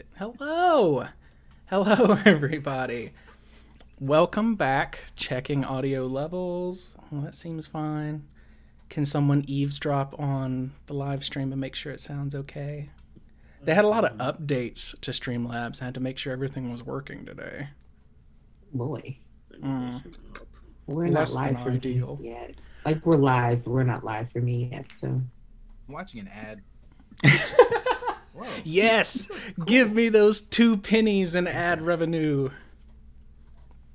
clicked it. Hello. Hello, everybody. Welcome back. Checking audio levels. Well, that seems fine. Can someone eavesdrop on the live stream and make sure it sounds okay? They had a lot of updates to Streamlabs. I had to make sure everything was working today. Boy, Mm. we're Less not live for ideal. me yet. Like we're live, but we're not live for me yet. So I'm watching an ad. Whoa. Yes, give me those two pennies in ad revenue.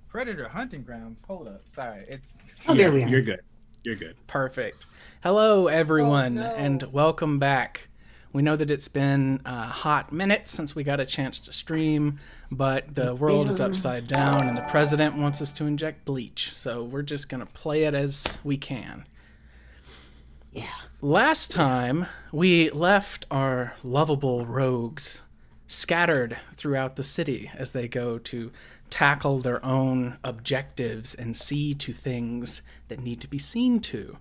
Predator hunting grounds. Hold up. Sorry. It's Oh, there we are. You're good. You're good. Perfect. Hello, everyone, Oh, no. and welcome back. We know that it's been a hot minute since we got a chance to stream, but the It's world is upside down, and the president wants us to inject bleach. So we're just gonna play it as we can. Yeah, Last time, we left our lovable rogues scattered throughout the city as they go to tackle their own objectives and see to things that need to be seen to.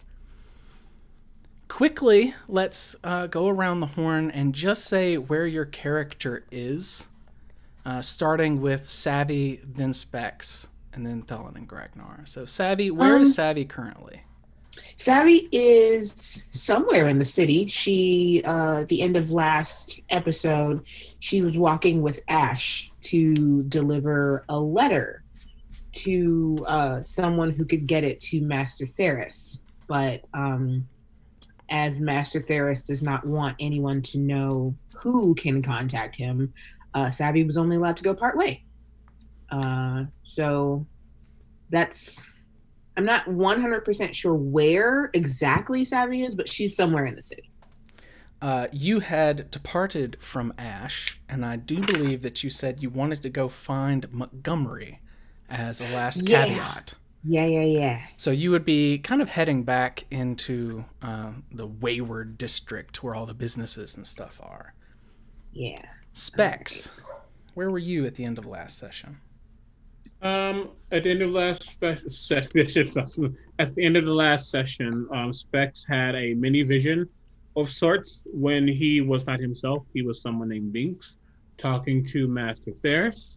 Quickly, let's uh, go around the horn and just say where your character is, uh, starting with Savvy, then Specs, and then Thellyn and Gragnar. So, Savvy, where is Um, Savvy currently? Savvy is somewhere in the city. She, uh, the end of last episode, she was walking with Ash to deliver a letter to uh, someone who could get it to Master Theris. But um, as Master Theris does not want anyone to know who can contact him, uh, Savvy was only allowed to go part way. Uh, so that's I'm not 100% sure where exactly Savvy is, but she's somewhere in the city. Uh, you had departed from Ash, and I do believe that you said you wanted to go find Montgomery as a last Yeah. caveat. Yeah, yeah, yeah. So you would be kind of heading back into uh, the Wayward district where all the businesses and stuff are. Yeah. Specs, where were you at the end of last session? Um, at the end of last spe- session, at the end of the last session, um, Specs had a mini vision of sorts. When he was not himself, he was someone named Binks, talking to Master Theris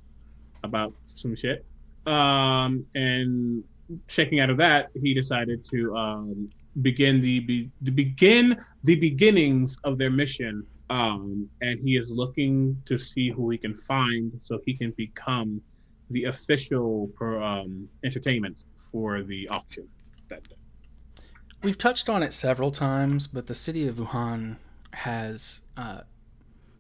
about some shit. Um, and checking out of that, he decided to um, begin the be, begin the beginnings of their mission. Um, and he is looking to see who he can find so he can become the official per, um, entertainment for the auction that day. We've touched on it several times, but the city of Wuhan has uh,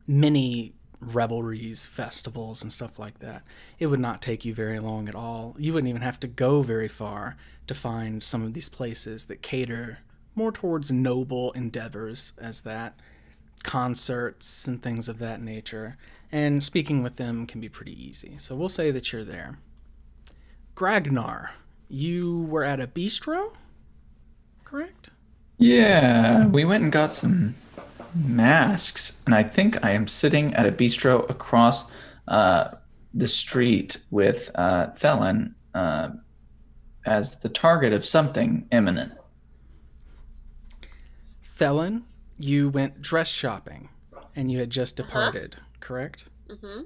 many revelries, festivals, and stuff like that. It would not take you very long at all. You wouldn't even have to go very far to find some of these places that cater more towards noble endeavors, as that concerts and things of that nature. And speaking with them can be pretty easy. So we'll say that you're there. Gragnar, you were at a bistro? correct? Yeah, we went and got some masks, and I think I am sitting at a bistro across uh, the street with uh, Thellyn uh, as the target of something imminent. Thellyn, you went dress shopping and you had just departed, correct? Mm-hmm.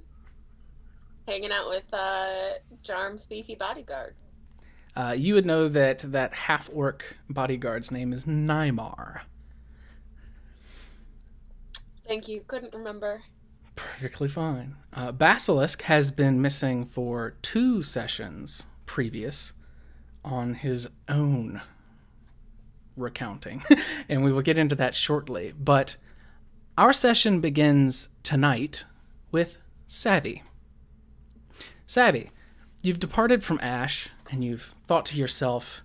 Hanging out with uh, Jarm's beefy bodyguard. Uh, you would know that that half orc bodyguard's name is Nymar. Thank you. Couldn't remember. Perfectly fine. Uh, Basilisk has been missing for two sessions previous on his own recounting, and we will get into that shortly. But our session begins tonight with Savvy. Savvy, you've departed from Ash and you've thought to yourself,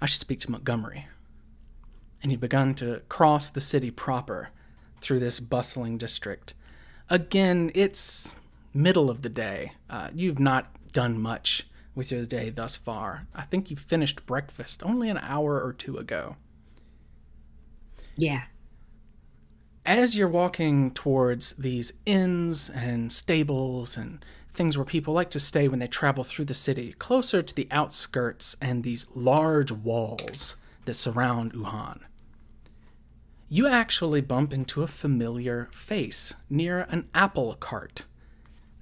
I should speak to Montgomery. And you've begun to cross the city proper through this bustling district. Again, it's middle of the day. Uh, you've not done much with your day thus far. I think you finished breakfast only an hour or two ago. Yeah. As you're walking towards these inns and stables and things where people like to stay when they travel through the city, closer to the outskirts and these large walls that surround Wuhan, you actually bump into a familiar face near an apple cart.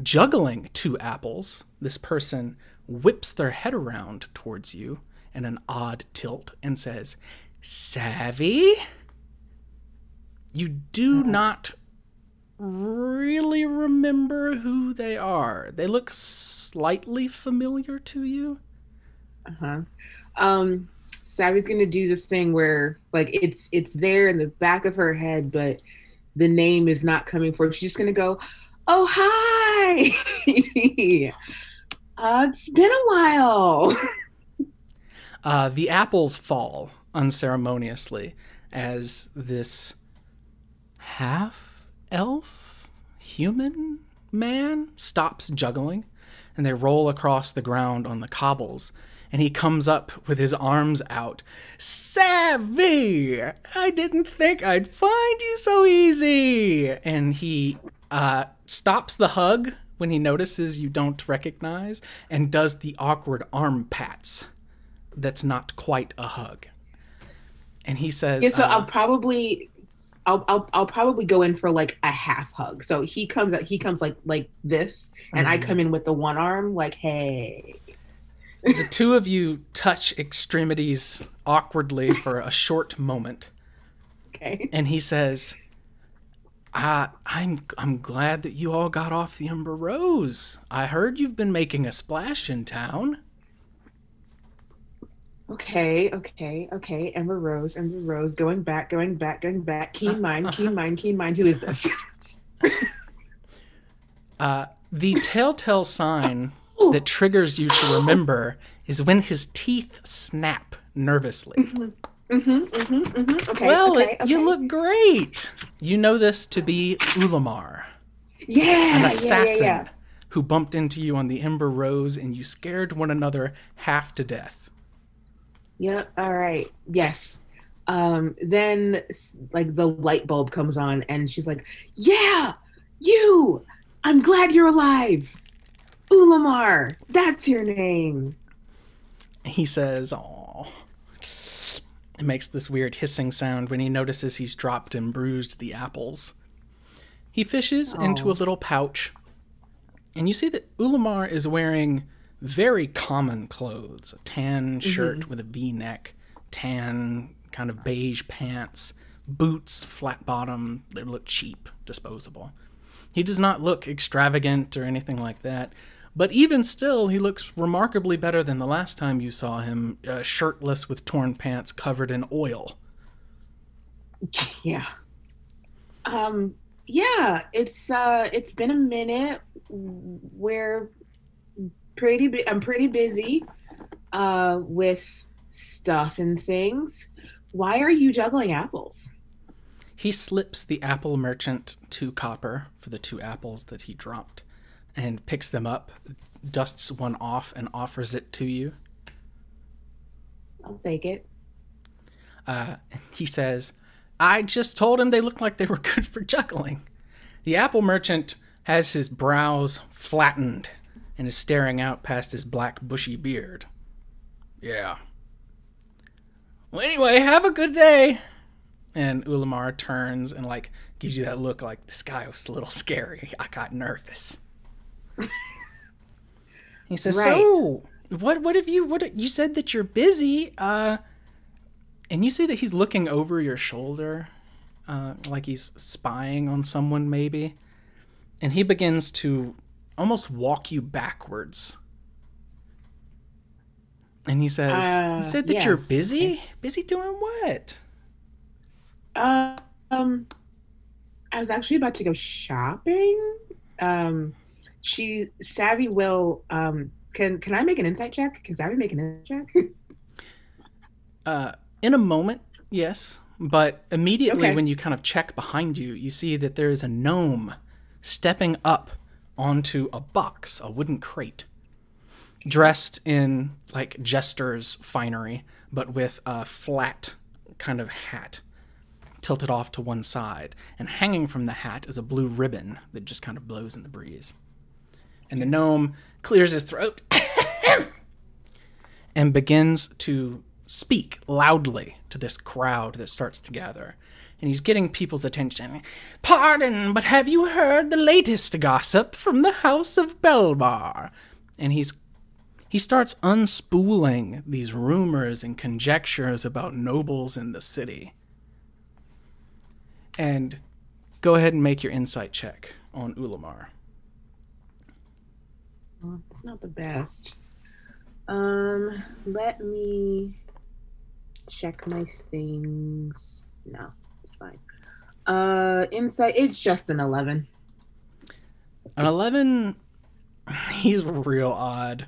Juggling two apples, this person whips their head around towards you in an odd tilt and says, Savvy? You do not really remember who they are. They look slightly familiar to you. Uh-huh. Um Savvy's gonna do the thing where like it's it's there in the back of her head, but the name is not coming forward. She's just gonna go, Oh hi. uh, it's been a while. Uh, the apples fall unceremoniously as this half elf human man stops juggling and they roll across the ground on the cobbles and he comes up with his arms out. Savvy! I didn't think i'd find you so easy! And he uh, stops the hug when he notices you don't recognize and does the awkward arm pats. That's not quite a hug. And he says Yeah, so uh, I'll probably I'll, I'll I'll probably go in for like a half hug. So he comes out he comes like like this, and I Mhm. come in with the one arm, like hey. the two of you touch extremities awkwardly for a short moment Okay. and he says uh, I'm I'm glad that you all got off the Umber Rose. I heard you've been making a splash in town. Okay, okay, okay. Ember Rose, Ember Rose, going back, going back, going back. Keen mind, keen mind, keen mind. Who is this? Uh, the telltale sign that triggers you to remember is when his teeth snap nervously. mm-hmm, mm-hmm, mm-hmm. Okay. well, okay, it, you look great. You know this to be Ulamar, yeah, an yeah, assassin yeah, yeah. who bumped into you on the Ember Rose and you scared one another half to death. Yeah. All right. Yes. Um. Then, like, the light bulb comes on, and she's like, "Yeah, you. I'm glad you're alive. Ulamar. That's your name." He says, "Oh." It makes this weird hissing sound when he notices he's dropped and bruised the apples. He fishes into a little pouch, and you see that Ulamar is wearing very common clothes a tan shirt with a v neck, tan kind of beige pants, boots, flat bottom. They look cheap, disposable. He does not look extravagant or anything like that, but even still, he looks remarkably better than the last time you saw him, uh, shirtless with torn pants covered in oil. Yeah. Um yeah, it's uh it's been a minute. We're pretty I'm pretty busy uh with stuff and things. Why are you juggling apples? He slips the apple merchant two copper for the two apples that he dropped and picks them up, dusts one off, and offers it to you. I'll take it. Uh, he says, I just told him they looked like they were good for juggling. The apple merchant has his brows flattened and is staring out past his black bushy beard. Yeah. Well, anyway, have a good day. And Ulamar turns and like gives you that look like this guy was a little scary. I got nervous. he says, Right. "So, what? What have you? What you said that you're busy? Uh, and you see that he's looking over your shoulder, uh, like he's spying on someone, maybe. And he begins to almost walk you backwards. And he says, Uh, "You said that yeah. you're busy. Busy doing what?" Uh, um I was actually about to go shopping. Um she Savvy will um can can I make an insight check? Can Savvy make an insight check? Uh, in a moment, yes. But immediately Okay. when you kind of check behind you, you see that there is a gnome stepping up onto a box, a wooden crate, dressed in like jester's finery, but with a flat kind of hat tilted off to one side. And hanging from the hat is a blue ribbon that just kind of blows in the breeze. And the gnome clears his throat and begins to speak loudly to this crowd that starts to gather. And he's getting people's attention. Pardon, but have you heard the latest gossip from the House of Belmar? And he's he starts unspooling these rumors and conjectures about nobles in the city. And go ahead and make your insight check on Ulamar. Well, it's not the best. Um, let me check my things. No, it's fine. Uh, insight. It's just an eleven. An 11, he's real odd.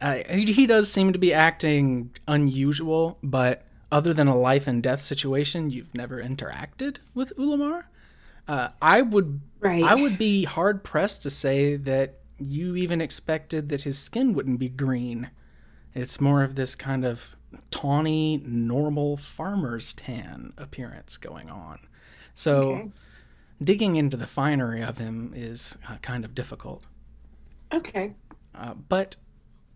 Uh, he, he does seem to be acting unusual, but other than a life and death situation, you've never interacted with Ulamar. Uh, I would Right. I would be hard pressed to say that you even expected that his skin wouldn't be green. It's more of this kind of tawny, normal farmer's tan appearance going on. So, Okay. digging into the finery of him is uh, kind of difficult. Okay. Uh, but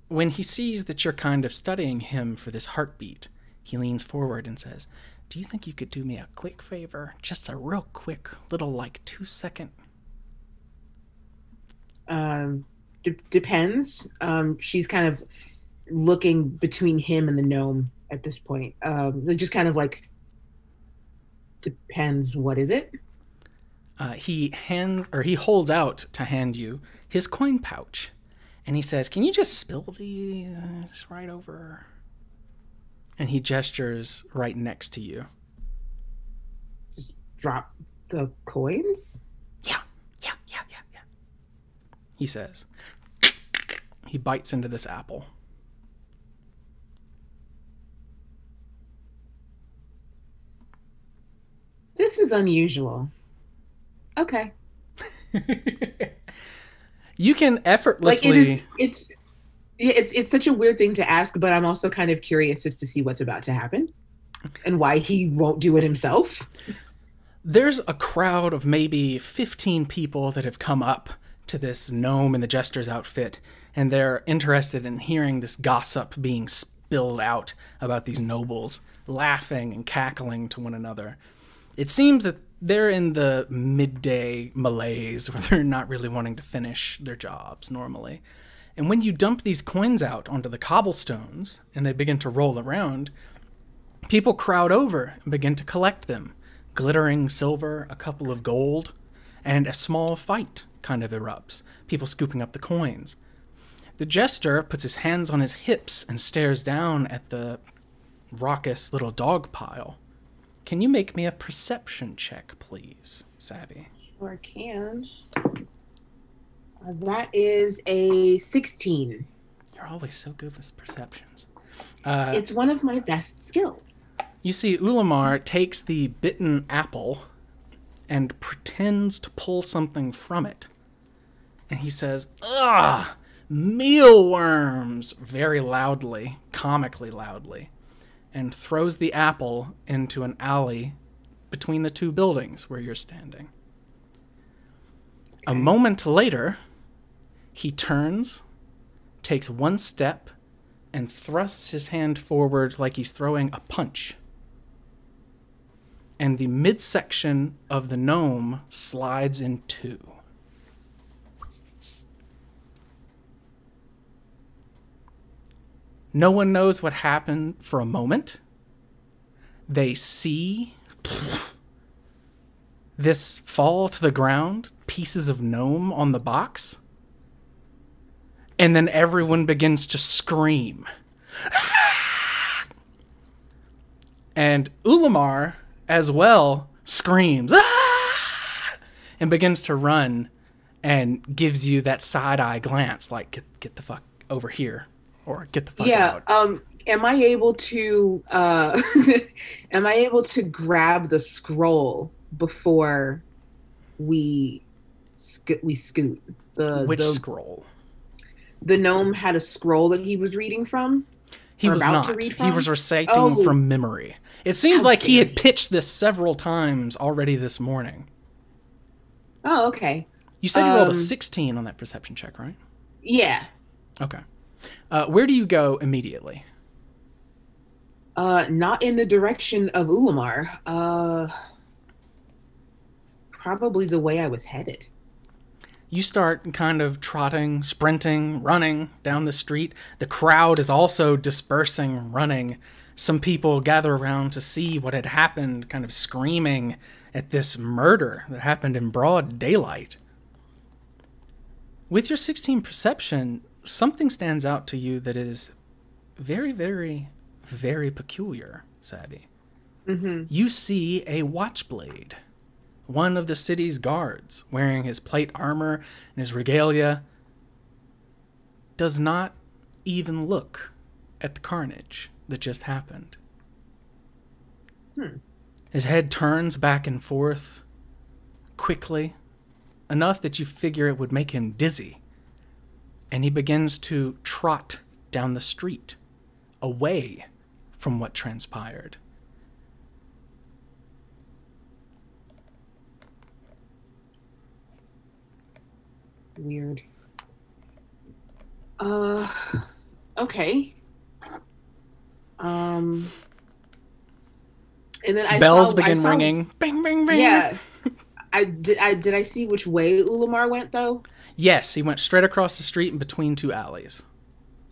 when he sees that you're kind of studying him for this heartbeat, he leans forward and says, Do you think you could do me a quick favor? Just a real quick, little, like, two second. Um, d- depends. Um, she's kind of looking between him and the gnome at this point. Um, it just kind of like depends. What is it? Uh, he hand or he holds out to hand you his coin pouch, and he says, "Can you just spill these right over?" And he gestures right next to you. Just drop the coins. Yeah, yeah, yeah, yeah, yeah. He says. He bites into this apple. This is unusual. Okay. you can Like effortlessly. it is. It's. Yeah, it's it's such a weird thing to ask, but I'm also kind of curious as to see what's about to happen, and why he won't do it himself. there's a crowd of maybe 15 people that have come up to this gnome in the jester's outfit and they're interested in hearing this gossip being spilled out about these nobles laughing and cackling to one another it seems that they're in the midday malaise where they're not really wanting to finish their jobs normally and when you dump these coins out onto the cobblestones and they begin to roll around People crowd over and begin to collect them. Glittering silver, a couple of gold, and a small fight kind of erupts. People scooping up the coins. The jester puts his hands on his hips and stares down at the raucous little dog pile. Can you make me a perception check, please, Savvy? Sure can. Uh, that is a 16. You're always so good with perceptions. Uh, It's one of my best skills. You see, Ulamar takes the bitten apple and pretends to pull something from it. And he says, Ugh, mealworms, very loudly, comically loudly, and throws the apple into an alley between the two buildings where you're standing. A moment later, he turns, takes one step, and thrusts his hand forward like he's throwing a punch. And the midsection of the gnome slides in two. No one knows what happened for a moment. They see this fall to the ground, pieces of gnome on the box. And then everyone begins to scream. And Ulamar, as well, screams and begins to run and gives you that side eye glance like, get, get the fuck over here or get the fuck yeah. out. Um. Am I able to? Uh, am I able to grab the scroll before we sco- we scoot? The Which the, scroll? the gnome had a scroll that he was reading from. He was about to not. He was reciting Oh. from memory. It seems How like he had pitched this several times already this morning. Oh, okay. You said you rolled a Um, 16 on that perception check, right? Yeah. Okay. Uh, where do you go immediately? Uh, not in the direction of Ulamar. Uh, probably the way I was headed. You start kind of trotting, sprinting, running down the street. The crowd is also dispersing, running. Some people gather around to see what had happened, kind of screaming at this murder that happened in broad daylight. With your 16 perception, something stands out to you that is very, very, very peculiar, Savvy. Mm-hmm. You see a watchblade, one of the city's guards, wearing his plate armor and his regalia, does not even look at the carnage that just happened. Hmm. His head turns back and forth quickly, enough that you figure it would make him dizzy. And he begins to trot down the street, away from what transpired. Weird. Uh, okay. Um, and then I Bells saw, begin I saw- ringing. Bing, bing, bing. Yeah. I did. I did. I see which way Ulamar went though. Yes, he went straight across the street and between two alleys.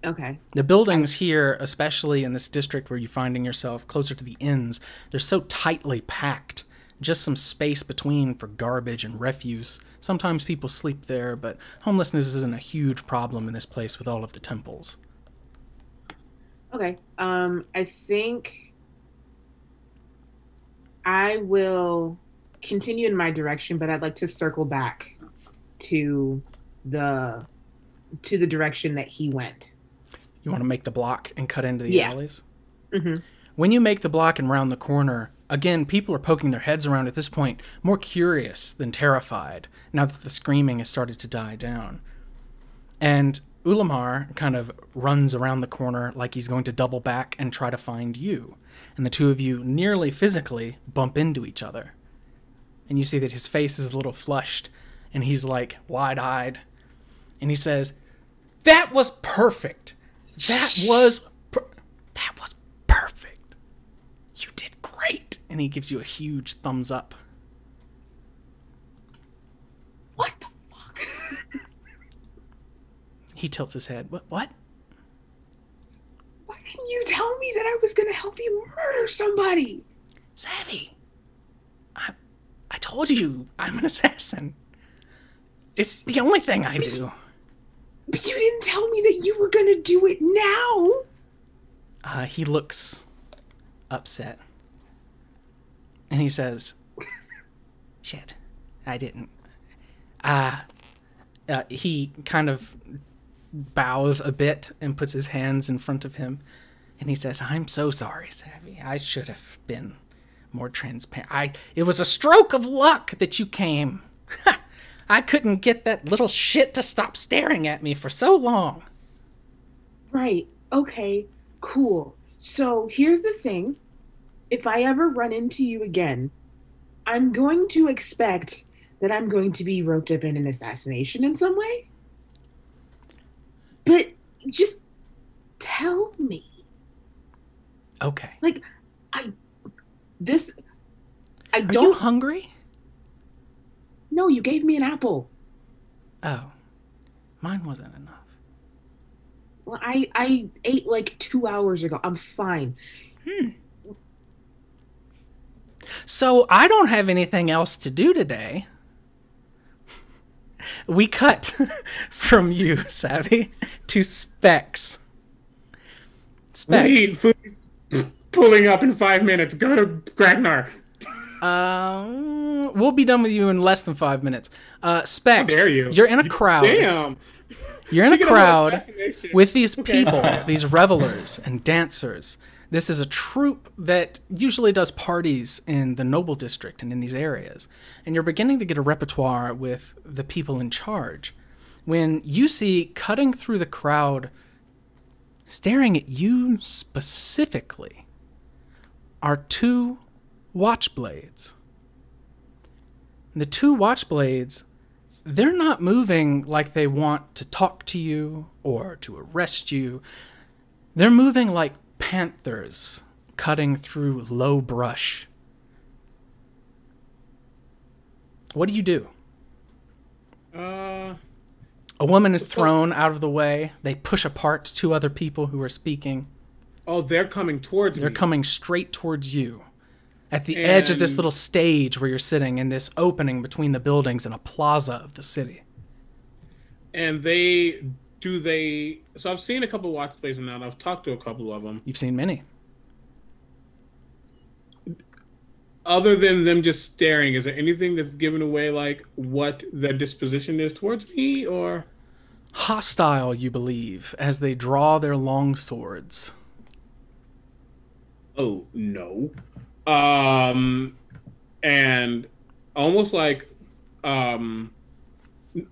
Okay. The buildings here, especially in this district where you're finding yourself closer to the inns, they're so tightly packed. Just some space between for garbage and refuse. Sometimes people sleep there, but homelessness isn't a huge problem in this place with all of the temples. Okay. Um, I think I will continue in my direction, but I'd like to circle back to the to the direction that he went. You want to make the block and cut into the Yeah. alleys? Mm-hmm. When you make the block and round the corner, again, people are poking their heads around at this point, more curious than terrified, now that the screaming has started to die down. And Ulamar kind of runs around the corner like he's going to double back and try to find you. And the two of you nearly physically bump into each other. And you see that his face is a little flushed, and he's like wide eyed. And he says, That was perfect! That was. Per- that was perfect! You did great! And he gives you a huge thumbs up. What the fuck? He tilts his head. What? What? Why didn't you tell me that I was gonna help you murder somebody? Savvy! I, I told you I'm an assassin. It's the only thing I do. But you didn't tell me that you were gonna do it now. Uh, he looks upset. And he says, Shit, I didn't. Uh, uh, he kind of bows a bit and puts his hands in front of him. And he says, I'm so sorry, Savvy. I should have been more transparent. I, it was a stroke of luck that you came. I couldn't get that little shit to stop staring at me for so long. Right. Okay. Cool. So here's the thing. If I ever run into you again, I'm going to expect that I'm going to be roped up in an assassination in some way. But just tell me. Okay. Like, I. This. I Are don't you hungry? Know. You gave me an apple. Oh, mine wasn't enough. Well, I I ate like two hours ago. I'm fine. Hmm. So I don't have anything else to do today. We cut from you, Savvy, to Specs. Specs. Wait, food pulling up in five minutes. Go to Gragnar. Um, we'll be done with you in less than five minutes. Uh, Specs, dare you? you're in a crowd. Damn. You're in a crowd with these people, these revelers and dancers. This is a troupe that usually does parties in the noble district and in these areas. And you're beginning to get a repertoire with the people in charge. When you see cutting through the crowd, staring at you specifically, are two watchblades. The two watch blades, they're not moving like they want to talk to you or to arrest you. They're moving like panthers cutting through low brush. What do you do? Uh, A woman is thrown out of the way. They push apart two other people who are speaking. oh, they're coming towards They're me. coming straight towards you. At the edge of this little stage where you're sitting in this opening between the buildings in a plaza of the city. and they do they. So I've seen a couple watchblades now, and I've talked to a couple of them. You've seen many. Other than them just staring, is there anything that's given away, like what their disposition is towards me, or? Hostile, you believe, as they draw their long swords. Oh no. Um and almost like um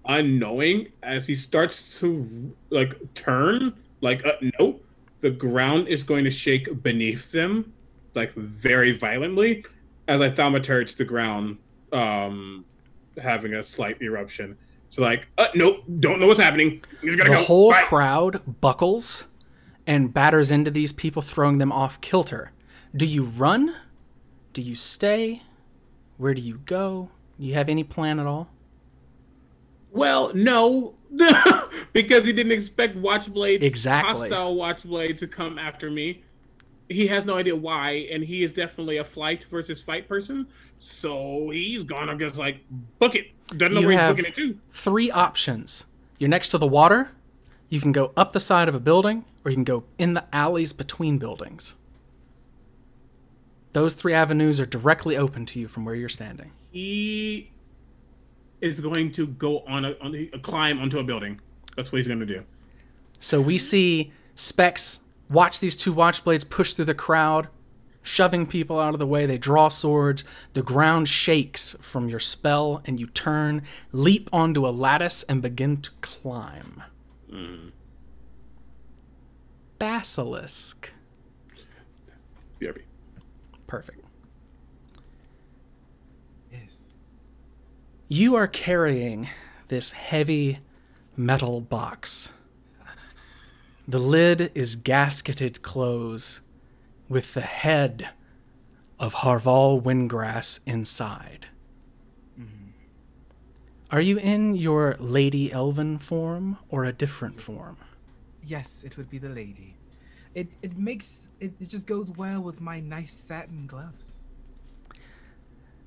unknowing as he starts to like turn like uh, no the ground is going to shake beneath them like very violently as i thaumaturge the ground um having a slight eruption so like uh, nope don't know what's happening you just gotta The go whole Bye. crowd buckles and batters into these people, throwing them off kilter. Do you run? Do you stay? Where do you go? Do you have any plan at all? Well, no, because he didn't expect Watchblades, Exactly. hostile Watchblade, to come after me. He has no idea why, and he is definitely a flight versus fight person. So he's gonna just like book it. Doesn't know You where he's booking it to. Three options. You're next to the water. You can go up the side of a building, or you can go in the alleys between buildings. Those three avenues are directly open to you from where you're standing. He is going to go on a, on a climb onto a building. That's what he's gonna do. So we see Specs watch these two watchblades push through the crowd, shoving people out of the way. They draw swords. The ground shakes from your spell, and you turn, leap onto a lattice, and begin to climb. Mm-hmm. Basilisk. BRB. Perfect. Yes. You are carrying this heavy metal box. The lid is gasketed close with the head of Harval Windgrass inside. Mm-hmm. Are you in your Lady Elven form or a different form? Yes, it would be the lady. It it makes it, it just goes well with my nice satin gloves.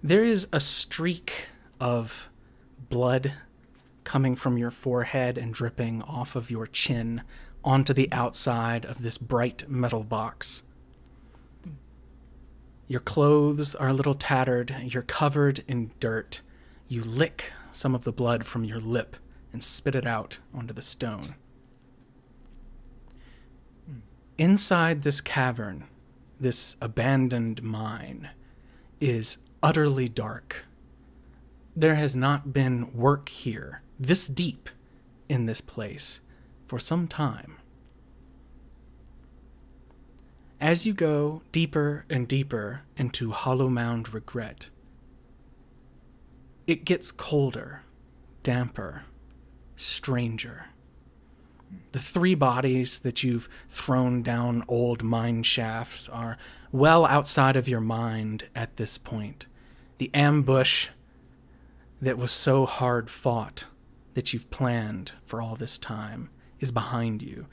There is a streak of blood coming from your forehead and dripping off of your chin onto the outside of this bright metal box. Your clothes are a little tattered, you're covered in dirt. You lick some of the blood from your lip and spit it out onto the stone. Inside this cavern, this abandoned mine, is utterly dark. There has not been work here, this deep in this place, for some time. As you go deeper and deeper into Hollow Mound Regret, it gets colder, damper, stranger. The three bodies that you've thrown down old mine shafts are well outside of your mind at this point. The ambush that was so hard fought that you've planned for all this time is behind you.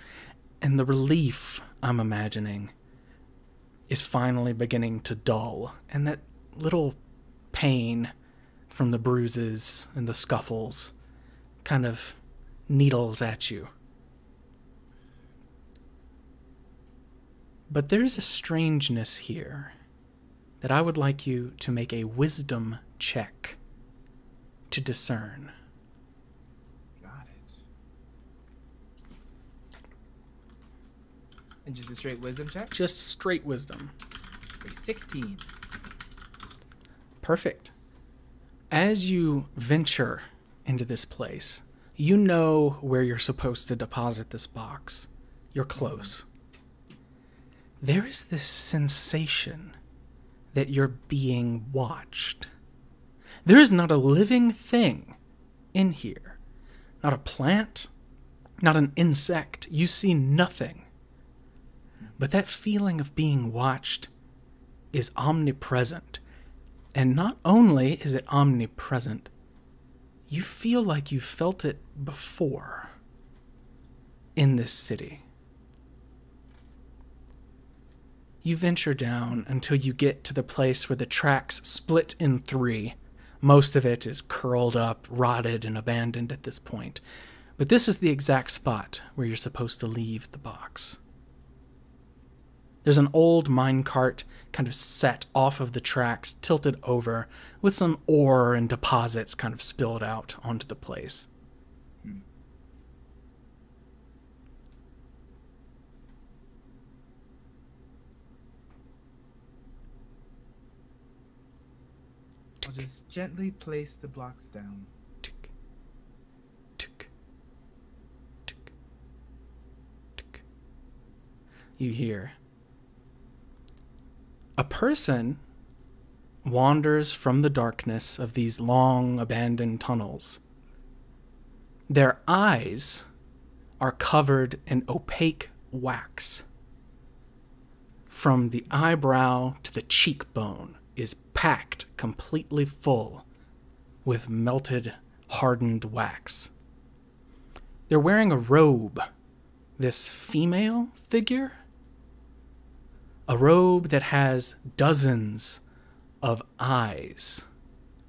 And the relief, I'm imagining, is finally beginning to dull. And that little pain from the bruises and the scuffles kind of needles at you. But there's a strangeness here that I would like you to make a wisdom check to discern. Got it. And just a straight wisdom check. Just straight wisdom. A Sixteen. Perfect. As you venture into this place, you know where you're supposed to deposit this box. You're close. There is this sensation that you're being watched. There is not a living thing in here. Not a plant, not an insect. You see nothing. But that feeling of being watched is omnipresent And not only is it omnipresent, you feel like you felt it before in this city. You venture down until you get to the place where the tracks split in three. Most of it is curled up, rotted, and abandoned at this point. But this is the exact spot where you're supposed to leave the box. There's an old minecart kind of set off of the tracks, tilted over, with some ore and deposits kind of spilled out onto the place. I'll just gently place the blocks down. Tick, tick, tick, tick. You hear a person wanders from the darkness of these long abandoned tunnels. Their eyes are covered in opaque wax. From the eyebrow to the cheekbone packed completely full with melted, hardened wax. They're wearing a robe, this female figure. A robe that has dozens of eyes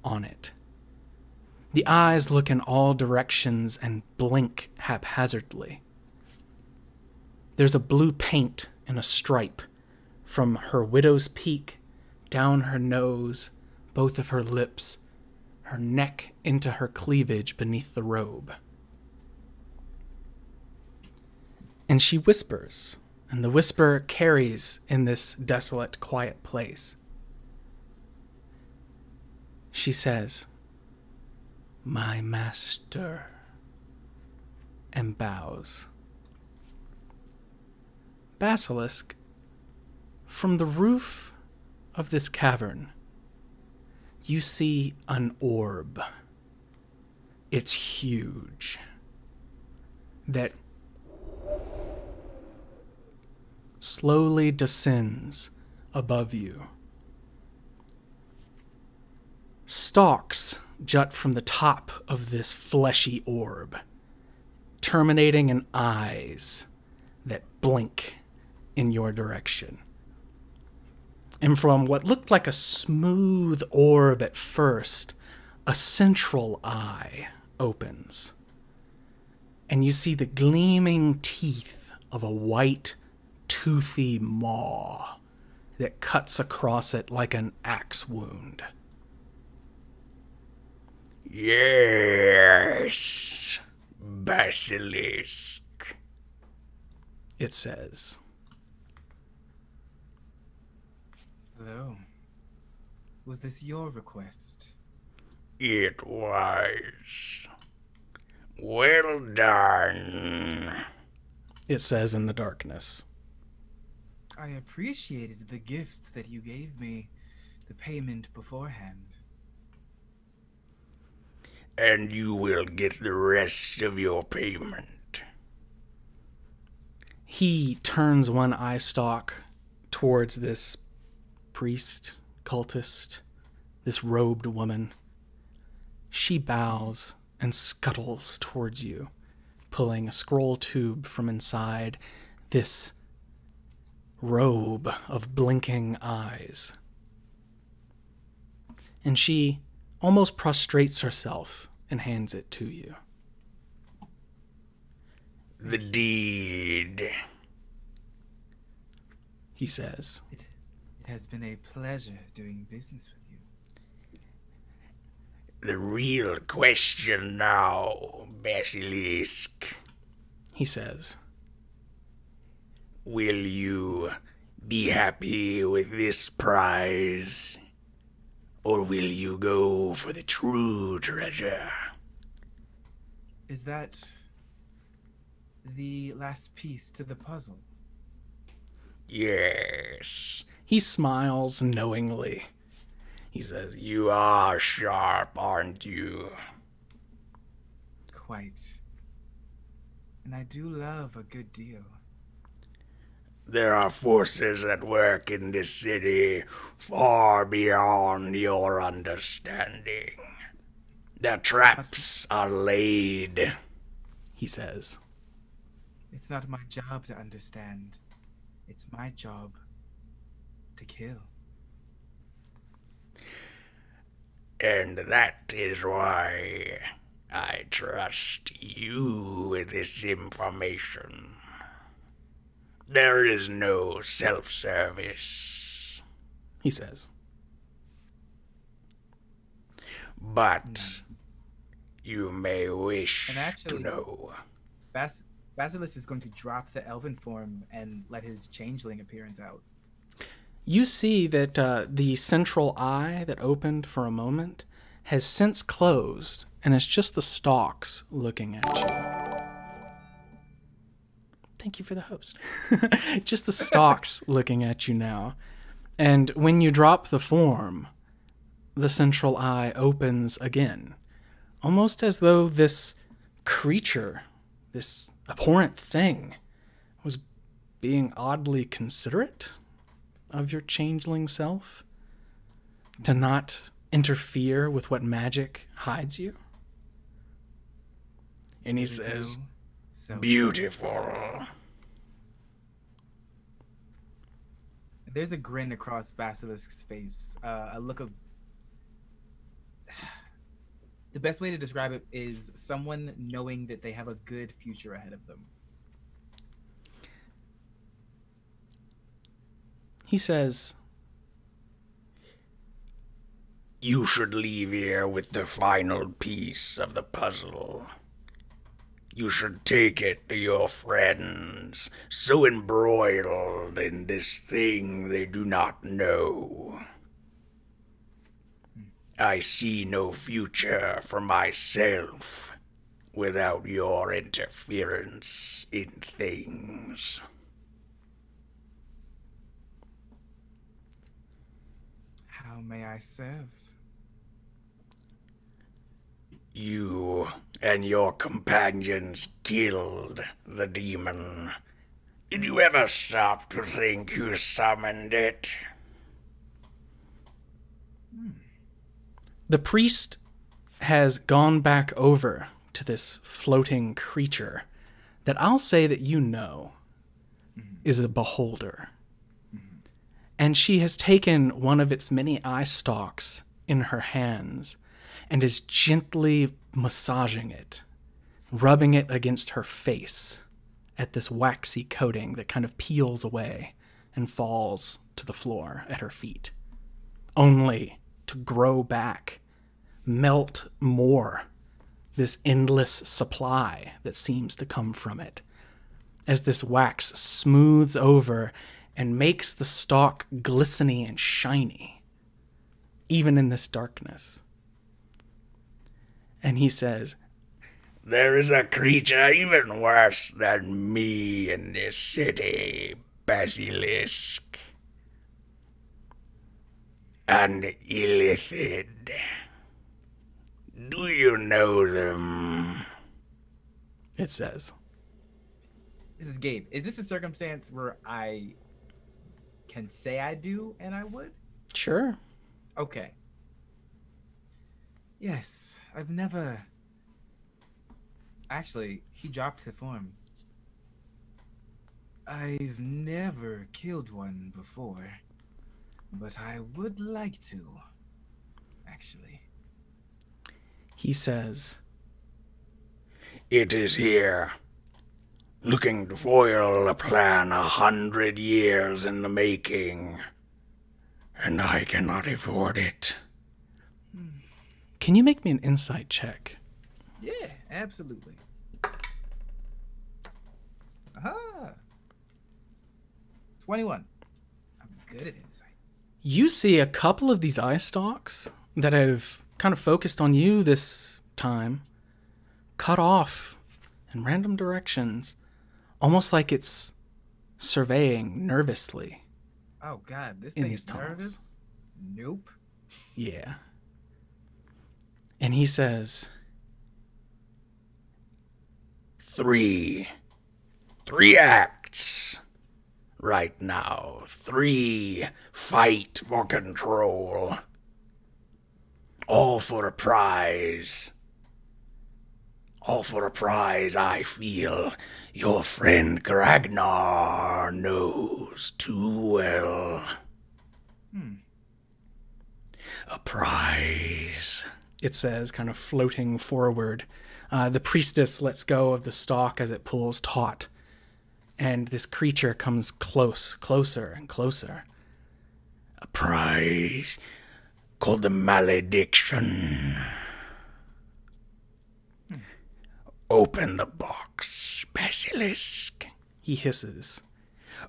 on it. The eyes look in all directions and blink haphazardly. There's a blue paint and a stripe from her widow's peak down her nose, both of her lips, her neck into her cleavage beneath the robe. And she whispers, and the whisper carries in this desolate, quiet place. She says, My master, and bows. Basilisk, from the roof of this cavern, you see an orb. It's huge. That slowly descends above you. Stalks jut from the top of this fleshy orb, terminating in eyes that blink in your direction. And from what looked like a smooth orb at first, a central eye opens. And you see the gleaming teeth of a white, toothy maw that cuts across it like an axe wound. Yes, Basilisk, it says. Hello. Was this your request? It was. Well done, it says in the darkness. I appreciated the gifts that you gave me, the payment beforehand. And you will get the rest of your payment. He turns one eye stalk towards this priest, cultist, this robed woman. She bows and scuttles towards you, pulling a scroll tube from inside this robe of blinking eyes. And she almost prostrates herself and hands it to you. The deed, he says. It, it has been a pleasure doing business with you. The real question now, Basilisk, he says. Will you be happy with this prize? Or will you go for the true treasure? Is that the last piece to the puzzle? Yes. He smiles knowingly. He says, You are sharp, aren't you? Quite. And I do love a good deal. There are forces at work in this city far beyond your understanding. The traps are laid. He says. It's not my job to understand. It's my job to kill. And that is why I trust you with this information. There is no self service, He says. but hmm. you may wish And actually- to know. Bas- Basilisk is going to drop the elven form and let his changeling appearance out. You see that uh, the central eye that opened for a moment has since closed, and it's just the stalks looking at you. Thank you for the host. just the stalks looking at you now. And when you drop the form, the central eye opens again, almost as though this creature, this abhorrent thing, was being oddly considerate of your changeling self to not interfere with what magic hides you? And he says, self- Beautiful. There's a grin across Basilisk's face, uh, a look of. The best way to describe it is someone knowing that they have a good future ahead of them. He says, You should leave here with the final piece of the puzzle. You should take it to your friends, so embroiled in this thing they do not know. I see no future for myself without your interference in things. How may I serve? You and your companions killed the demon. Did you ever stop to think you summoned it? The priest has gone back over to this floating creature that I'll say that you know is a beholder. And she has taken one of its many eye stalks in her hands and is gently massaging it, rubbing it against her face at this waxy coating that kind of peels away and falls to the floor at her feet, only to grow back, melt more this endless supply that seems to come from it. As this wax smooths over and makes the stalk glistening and shiny, even in this darkness. And he says, There is a creature even worse than me in this city, Basilisk. An Illithid. Do you know them? it says, This is Gabe. Is this a circumstance where I can say I do and I would? Sure. Okay. Yes, I've never. Actually, he dropped the form. I've never killed one before, but I would like to. Actually. He says, It is here. Looking to foil a plan a hundred years in the making. And I cannot afford it. Can you make me an insight check? Yeah, absolutely. Aha! 21. I'm good at insight. You see a couple of these eye stalks that have kind of focused on you this time, cut off in random directions, almost like it's surveying nervously. Oh god, this thing's tunnels. nervous? Nope. Yeah. And he says, Three. Three acts. right now. Three fight for control. All for a prize. All for a prize I feel your friend Gragnar knows too well. A prize. it says, kind of floating forward. Uh, the priestess lets go of the stalk as it pulls taut, and this creature comes close, closer, and closer. A prize called the malediction. Open the box, Basilisk. He hisses.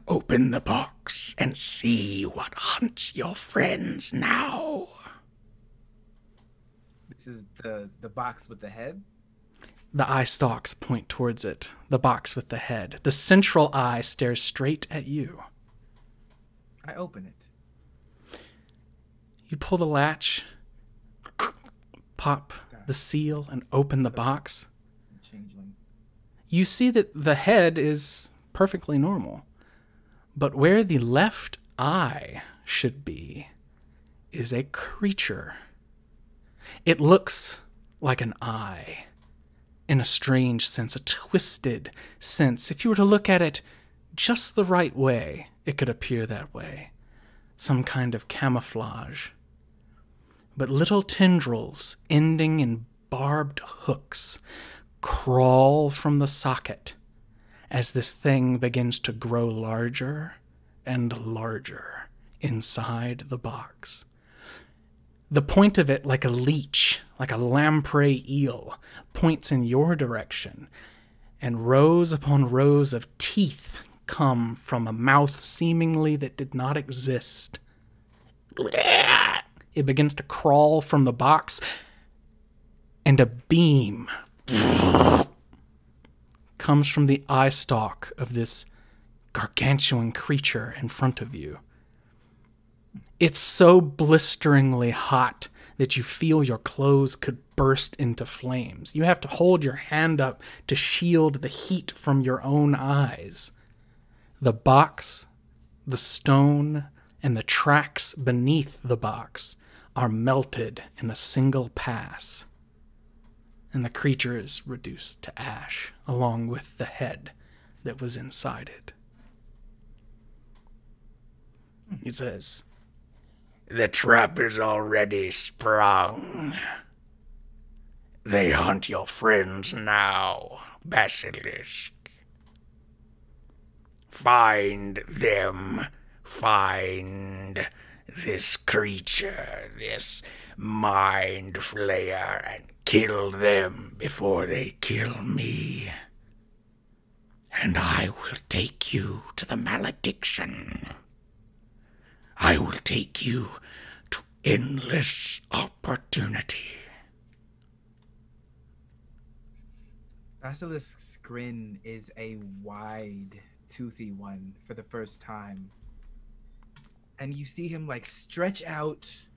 Open the box and see what hunts your friends now. This is the the box with the head. The eye stalks point towards it, the box with the head. The central eye stares straight at you. I open it. You pull the latch, pop the seal, and open the box. You see that the head is perfectly normal. But where the left eye should be is a creature. It looks like an eye in a strange sense, a twisted sense. If you were to look at it just the right way, it could appear that way. Some kind of camouflage. But little tendrils ending in barbed hooks crawl from the socket as this thing begins to grow larger and larger inside the box. The point of it, like a leech, like a lamprey eel, points in your direction, and rows upon rows of teeth come from a mouth seemingly that did not exist. It begins to crawl from the box, and a beam comes from the eye stalk of this gargantuan creature in front of you. It's so blisteringly hot that you feel your clothes could burst into flames. You have to hold your hand up to shield the heat from your own eyes. The box, the stone, and the tracks beneath the box are melted in a single pass and the creature is reduced to ash along with the head that was inside it. It says, The trap is already sprung. They hunt your friends now, Basilisk. Find them. Find this creature, this mind flayer, and kill them before they kill me. And I will take you to the malediction. I will take you to endless opportunity. Basilisk's grin is a wide, toothy one for the first time. And you see him like stretch out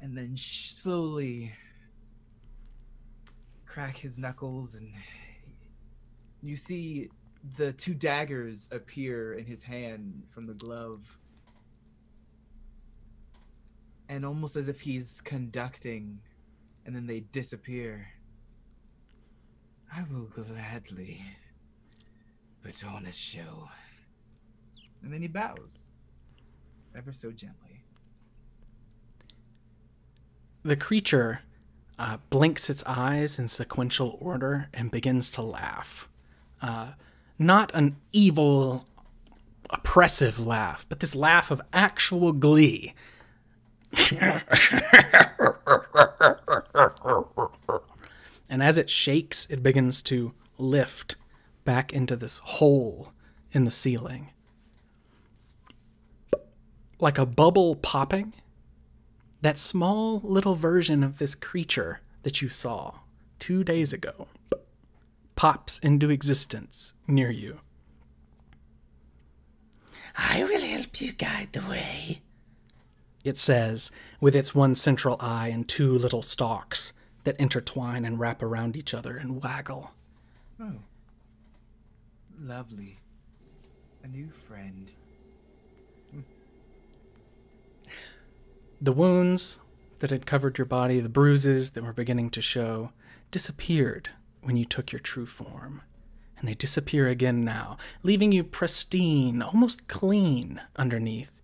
and then slowly crack his knuckles and you see the two daggers appear in his hand from the glove. And almost as if he's conducting and then they disappear. I will gladly put on a show. And then he bows ever so gently. The creature uh, blinks its eyes in sequential order and begins to laugh. Uh, not an evil, oppressive laugh, but this laugh of actual glee. and as it shakes, it begins to lift back into this hole in the ceiling. Like a bubble popping, that small little version of this creature that you saw two days ago pops into existence near you. I will help you guide the way. It says, with its one central eye and two little stalks that intertwine and wrap around each other and waggle. Oh. Lovely. A new friend. The wounds that had covered your body, the bruises that were beginning to show, disappeared when you took your true form. And they disappear again now, leaving you pristine, almost clean underneath.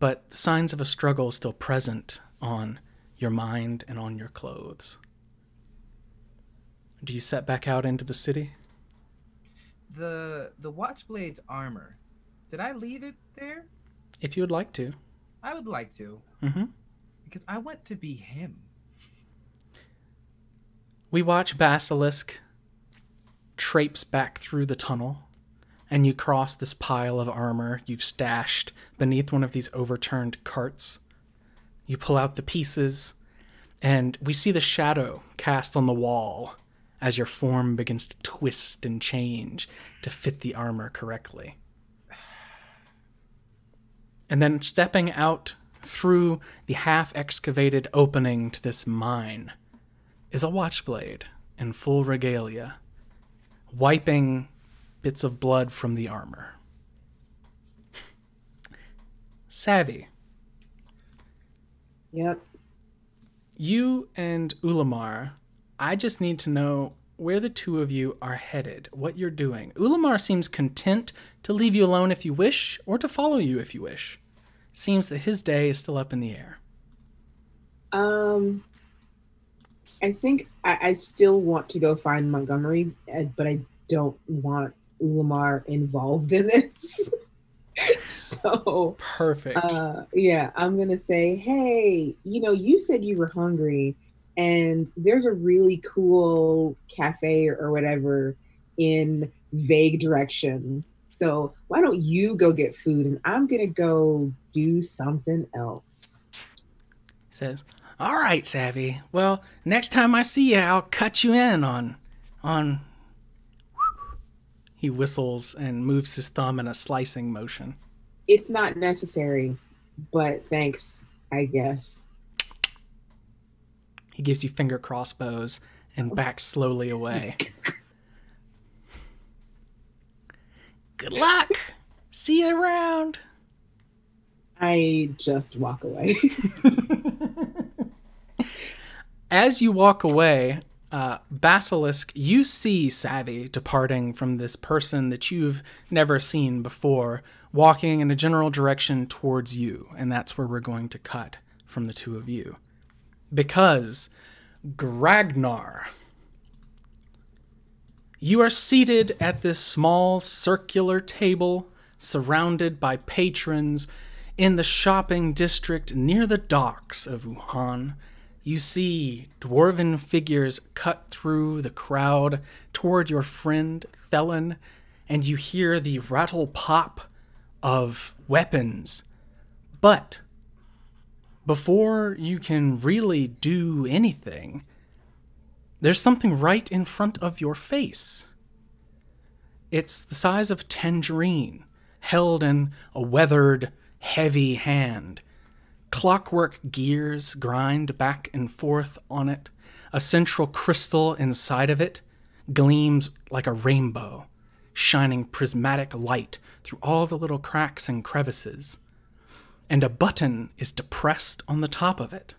But signs of a struggle still present on your mind and on your clothes. Do you set back out into the city? The the Watchblade's armor. Did I leave it there? If you would like to. I would like to. Mm-hmm. Because I want to be him. We watch Basilisk traipse back through the tunnel, and you cross this pile of armor you've stashed beneath one of these overturned carts. You pull out the pieces, and we see the shadow cast on the wall as your form begins to twist and change to fit the armor correctly. And then stepping out through the half excavated opening to this mine is a watchblade in full regalia, wiping bits of blood from the armor. Savvy, Yep. you and Ulamar, I just need to know where the two of you are headed, what you're doing. Ulamar seems content to leave you alone if you wish, or to follow you if you wish. Seems that his day is still up in the air. Um, I think I, I still want to go find Montgomery, uh, but I don't want Ulamar involved in this. so, Perfect. uh, yeah, I'm gonna say, hey, you know, you said you were hungry, and there's a really cool cafe or whatever in vague direction. So why don't you go get food, and I'm gonna go do something else. says, "All right, Savvy. Well, next time I see you, I'll cut you in on on." He whistles and moves his thumb in a slicing motion. It's not necessary, but thanks, I guess. He gives you finger crossbows and backs slowly away. Good luck. See you around. I just walk away. As you walk away, uh, Basilisk, you see Savvy departing from this person that you've never seen before, walking in a general direction towards you, and that's where we're going to cut from the two of you. Because Gragnar, you are seated at this small circular table surrounded by patrons in the shopping district near the docks of Wuhan. You see dwarven figures cut through the crowd toward your friend Thellyn, and you hear the rattle pop of weapons. But before you can really do anything, there's something right in front of your face. It's the size of a tangerine, held in a weathered, heavy hand. Clockwork gears grind back and forth on it. A central crystal inside of it gleams like a rainbow, shining prismatic light through all the little cracks and crevices. And a button is depressed on the top of it.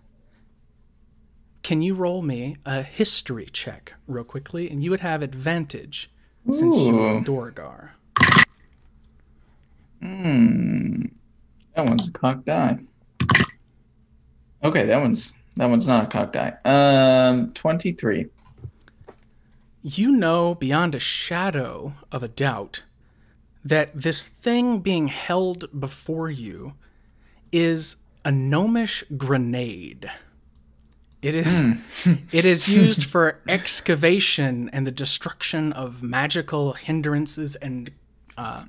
Can you roll me a history check real quickly? And you would have advantage since you are Dorgar. Hmm. That one's a cocked die. Okay, that one's that one's not a cocked die. Um, twenty-three. you know beyond a shadow of a doubt that this thing being held before you is a gnomish grenade. It is it is used for excavation and the destruction of magical hindrances and uh,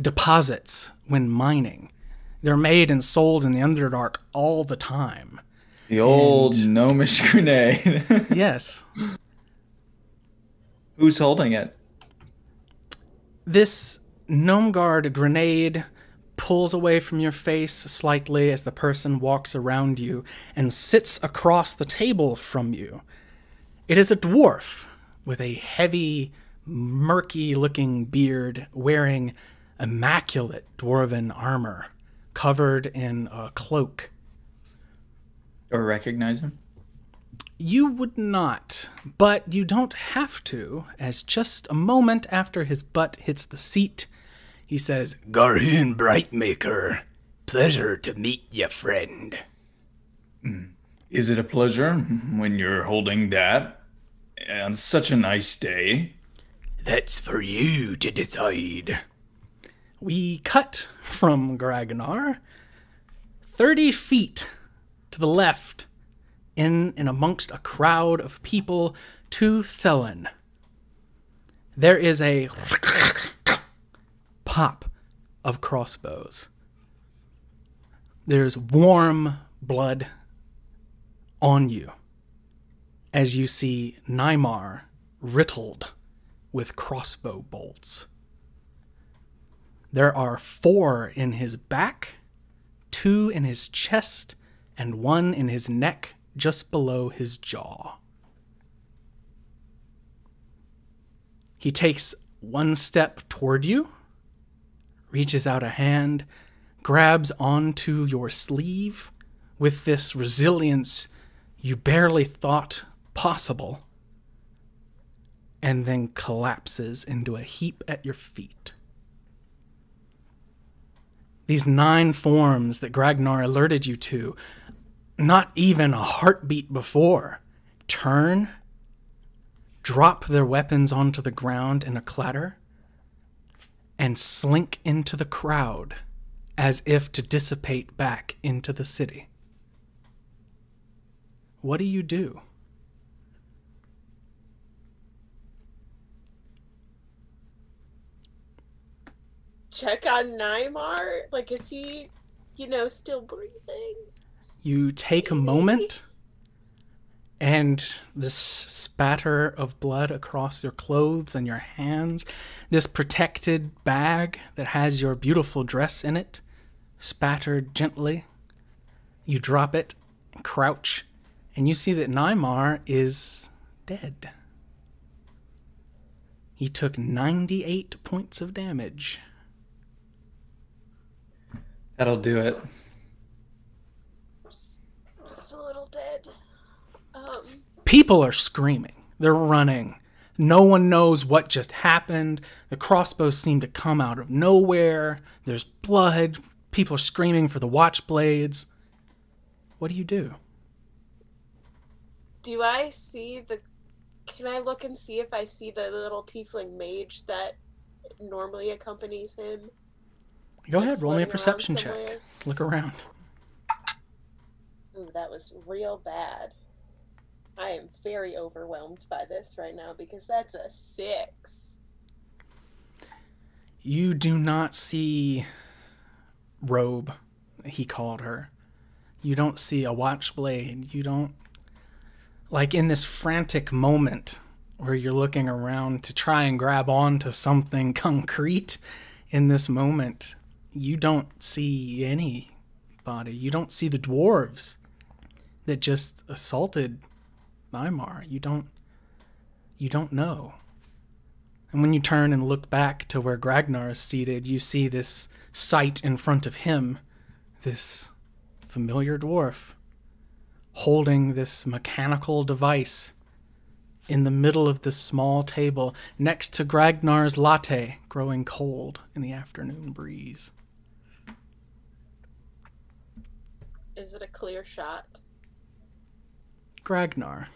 deposits when mining. They're made and sold in the Underdark all the time. The old And- gnomish grenade. Yes. Who's holding it? This gnome guard grenade pulls away from your face slightly as the person walks around you and sits across the table from you. It is a dwarf with a heavy, murky looking beard wearing immaculate dwarven armor, covered in a cloak Or recognize him? You would not, but you don't have to, as just a moment after his butt hits the seat, he says, Garhoon Brightmaker, pleasure to meet ya, friend. Hmm. Is it a pleasure when you're holding that on such a nice day? That's for you to decide. We cut from Gragnar 30 feet to the left, in and amongst a crowd of people, to Thellyn. There is a pop of crossbows. There's warm blood on you as you see Nymar riddled with crossbow bolts. There are four in his back, two in his chest, and one in his neck just below his jaw. He takes one step toward you, reaches out a hand, grabs onto your sleeve with this resilience you barely thought possible, and then collapses into a heap at your feet. These nine forms that Gragnar alerted you to, not even a heartbeat before, turn, drop their weapons onto the ground in a clatter, and slink into the crowd as if to dissipate back into the city. What do you do? Check on Nymar? Like, is he, you know, still breathing? You take a moment, and this spatter of blood across your clothes and your hands, this protected bag that has your beautiful dress in it, spattered gently. You drop it, crouch, and you see that Nymar is dead. He took 98 points of damage. That'll do it. Just, just a little dead. People are screaming. They're running. No one knows what just happened. The crossbows seem to come out of nowhere. There's blood. People are screaming for the watchblades. What do you do? do I see the? Can I look and see if I see the little tiefling mage that normally accompanies him? Go ahead, roll me a perception check. Look around. Ooh, that was real bad. I am very overwhelmed by this right now because that's a six. You do not see Robe, he called her. You don't see a watchblade. You don't. Like in this frantic moment where you're looking around to try and grab onto something concrete in this moment, you don't see anybody. You don't see the dwarves that just assaulted Nymar. You don't. You don't know. And when you turn and look back to where Gragnar is seated, you see this sight in front of him, this familiar dwarf, holding this mechanical device in the middle of this small table next to Gragnar's latte growing cold in the afternoon breeze. Is it a clear shot? Gragnar.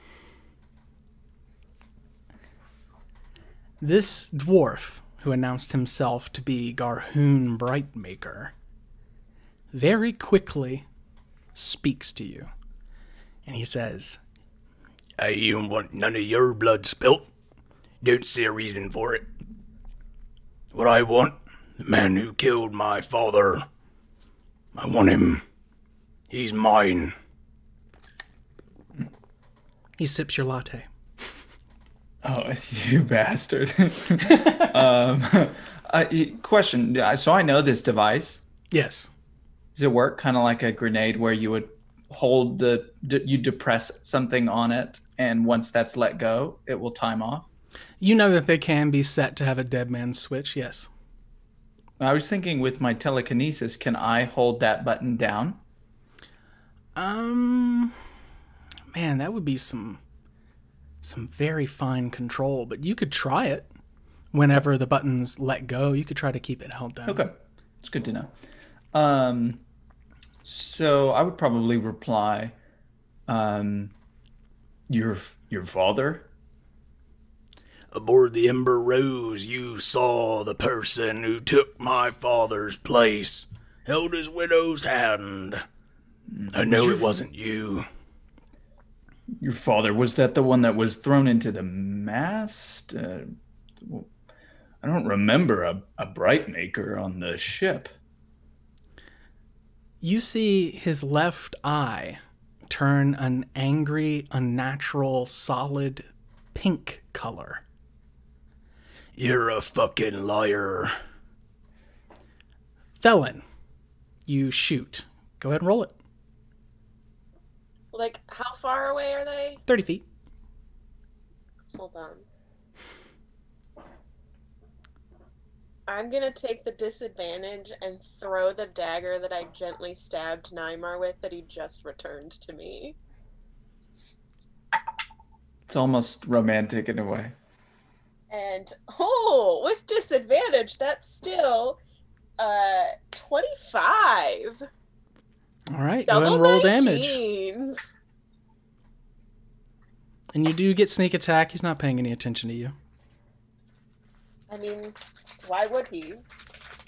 This dwarf, who announced himself to be Garhoon Brightmaker, very quickly speaks to you. And he says, I don't want none of your blood spilt. Don't see a reason for it. What I want, the man who killed my father, I want him. He's mine. He sips your latte. Oh, you bastard. um, uh, question. So I know this device. Yes. Does it work kind of like a grenade where you would hold the, d- you depress something on it, and once that's let go, it will time off? You know that they can be set to have a dead man's switch, yes. I was thinking with my telekinesis, can I hold that button down? Um, man, that would be some some very fine control, but you could try it. Whenever the buttons let go, you could try to keep it held down. Okay, it's good to know. Um, so I would probably reply, um, your your father. Aboard the Ember Rose, you saw the person who took my father's place, held his widow's hand. I know it wasn't you. Your father was that the one that was thrown into the mast? Uh, I don't remember a, a Brightmaker on the ship. You see his left eye turn an angry, unnatural, solid pink color. You're a fucking liar. Thellyn, you shoot. Go ahead and roll it. Like, how far away are they? 30 feet. Hold on. I'm gonna take the disadvantage and throw the dagger that I gently stabbed Nymar with that he just returned to me. It's almost romantic in a way. And oh, with disadvantage, that's still uh 25. All right, go Double and roll damage. And you do get sneak attack. He's not paying any attention to you. I mean, why would he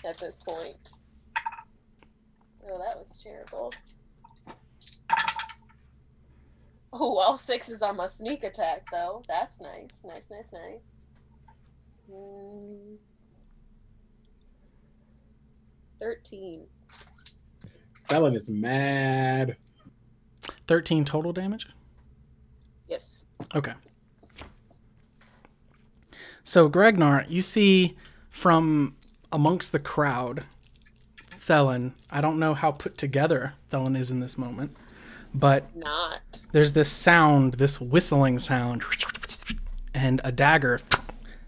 at this point? Oh, that was terrible. Oh, all sixes on my sneak attack, though. That's nice. Nice, nice, nice. Mm. 13. Thellyn is mad. 13 total damage? Yes. Okay. So, Gragnar, you see from amongst the crowd, Thellyn. I don't know how put together Thellyn is in this moment, but Not. there's this sound, this whistling sound, and a dagger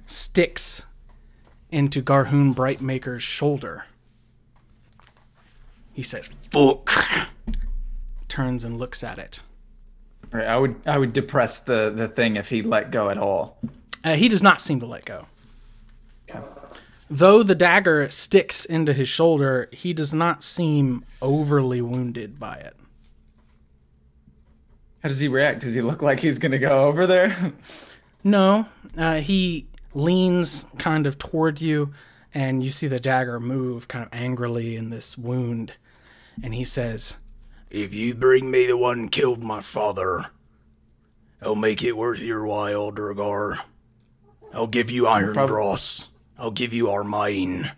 sticks into Garhoon Brightmaker's shoulder. He says, Fuck. turns and looks at it. Right, I would I would depress the the thing if he let go at all. Uh, he does not seem to let go. Though the dagger sticks into his shoulder, he does not seem overly wounded by it. How does he react? Does he look like he's gonna go over there? No, uh, he leans kind of toward you, and you see the dagger move kind of angrily in this wound. And he says, If you bring me the one killed my father, I'll make it worth your while, Dragar. I'll give you Iron Prob- Dross. I'll give you Armine.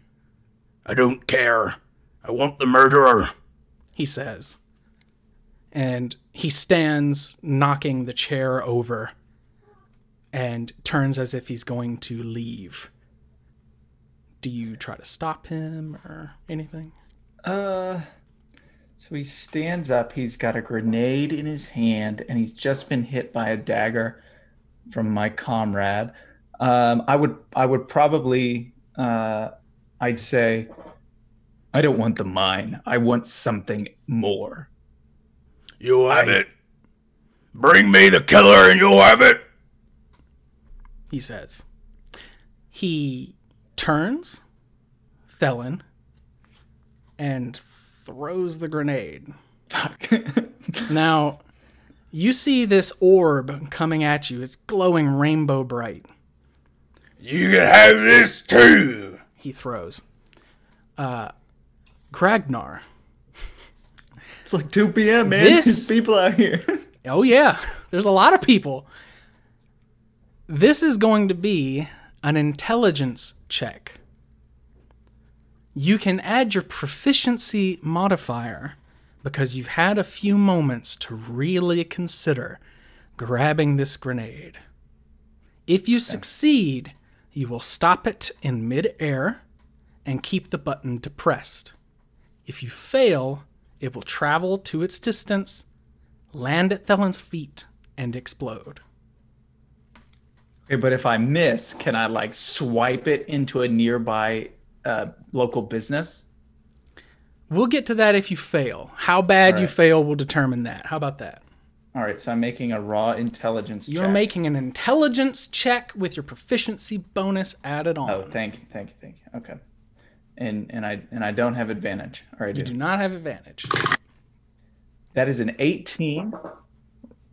I don't care. I want the murderer. he says. And he stands, knocking the chair over, and turns as if he's going to leave. Do you try to stop him or anything? Uh, so he stands up. He's got a grenade in his hand, and he's just been hit by a dagger from my comrade. Um, I would, I would probably, uh, I'd say, I don't want the mine. I want something more. You'll have I- it. Bring me the killer and you'll have it. he says. He turns, Thellyn, and throws the grenade. Now, you see this orb coming at you. It's glowing rainbow bright. You can have this too. He throws. Uh, Gragnar. it's like 2 p.m., man. This- There's people out here. Oh, yeah. There's a lot of people. This is going to be an intelligence check. You can add your proficiency modifier because you've had a few moments to really consider grabbing this grenade. If you succeed, you will stop it in midair and keep the button depressed. If you fail, it will travel to its distance land at Thellyn's feet, and explode. Okay, but if I miss, can I like swipe it into a nearby uh, local business? We'll get to that if you fail. How bad you fail will determine that. How about that? All right, so I'm making a raw intelligence check. You're check. making an intelligence check with your proficiency bonus added on. Oh, thank you, thank you, thank you. Okay. And and I and I don't have advantage. Or I you do. do not have advantage. That is an 18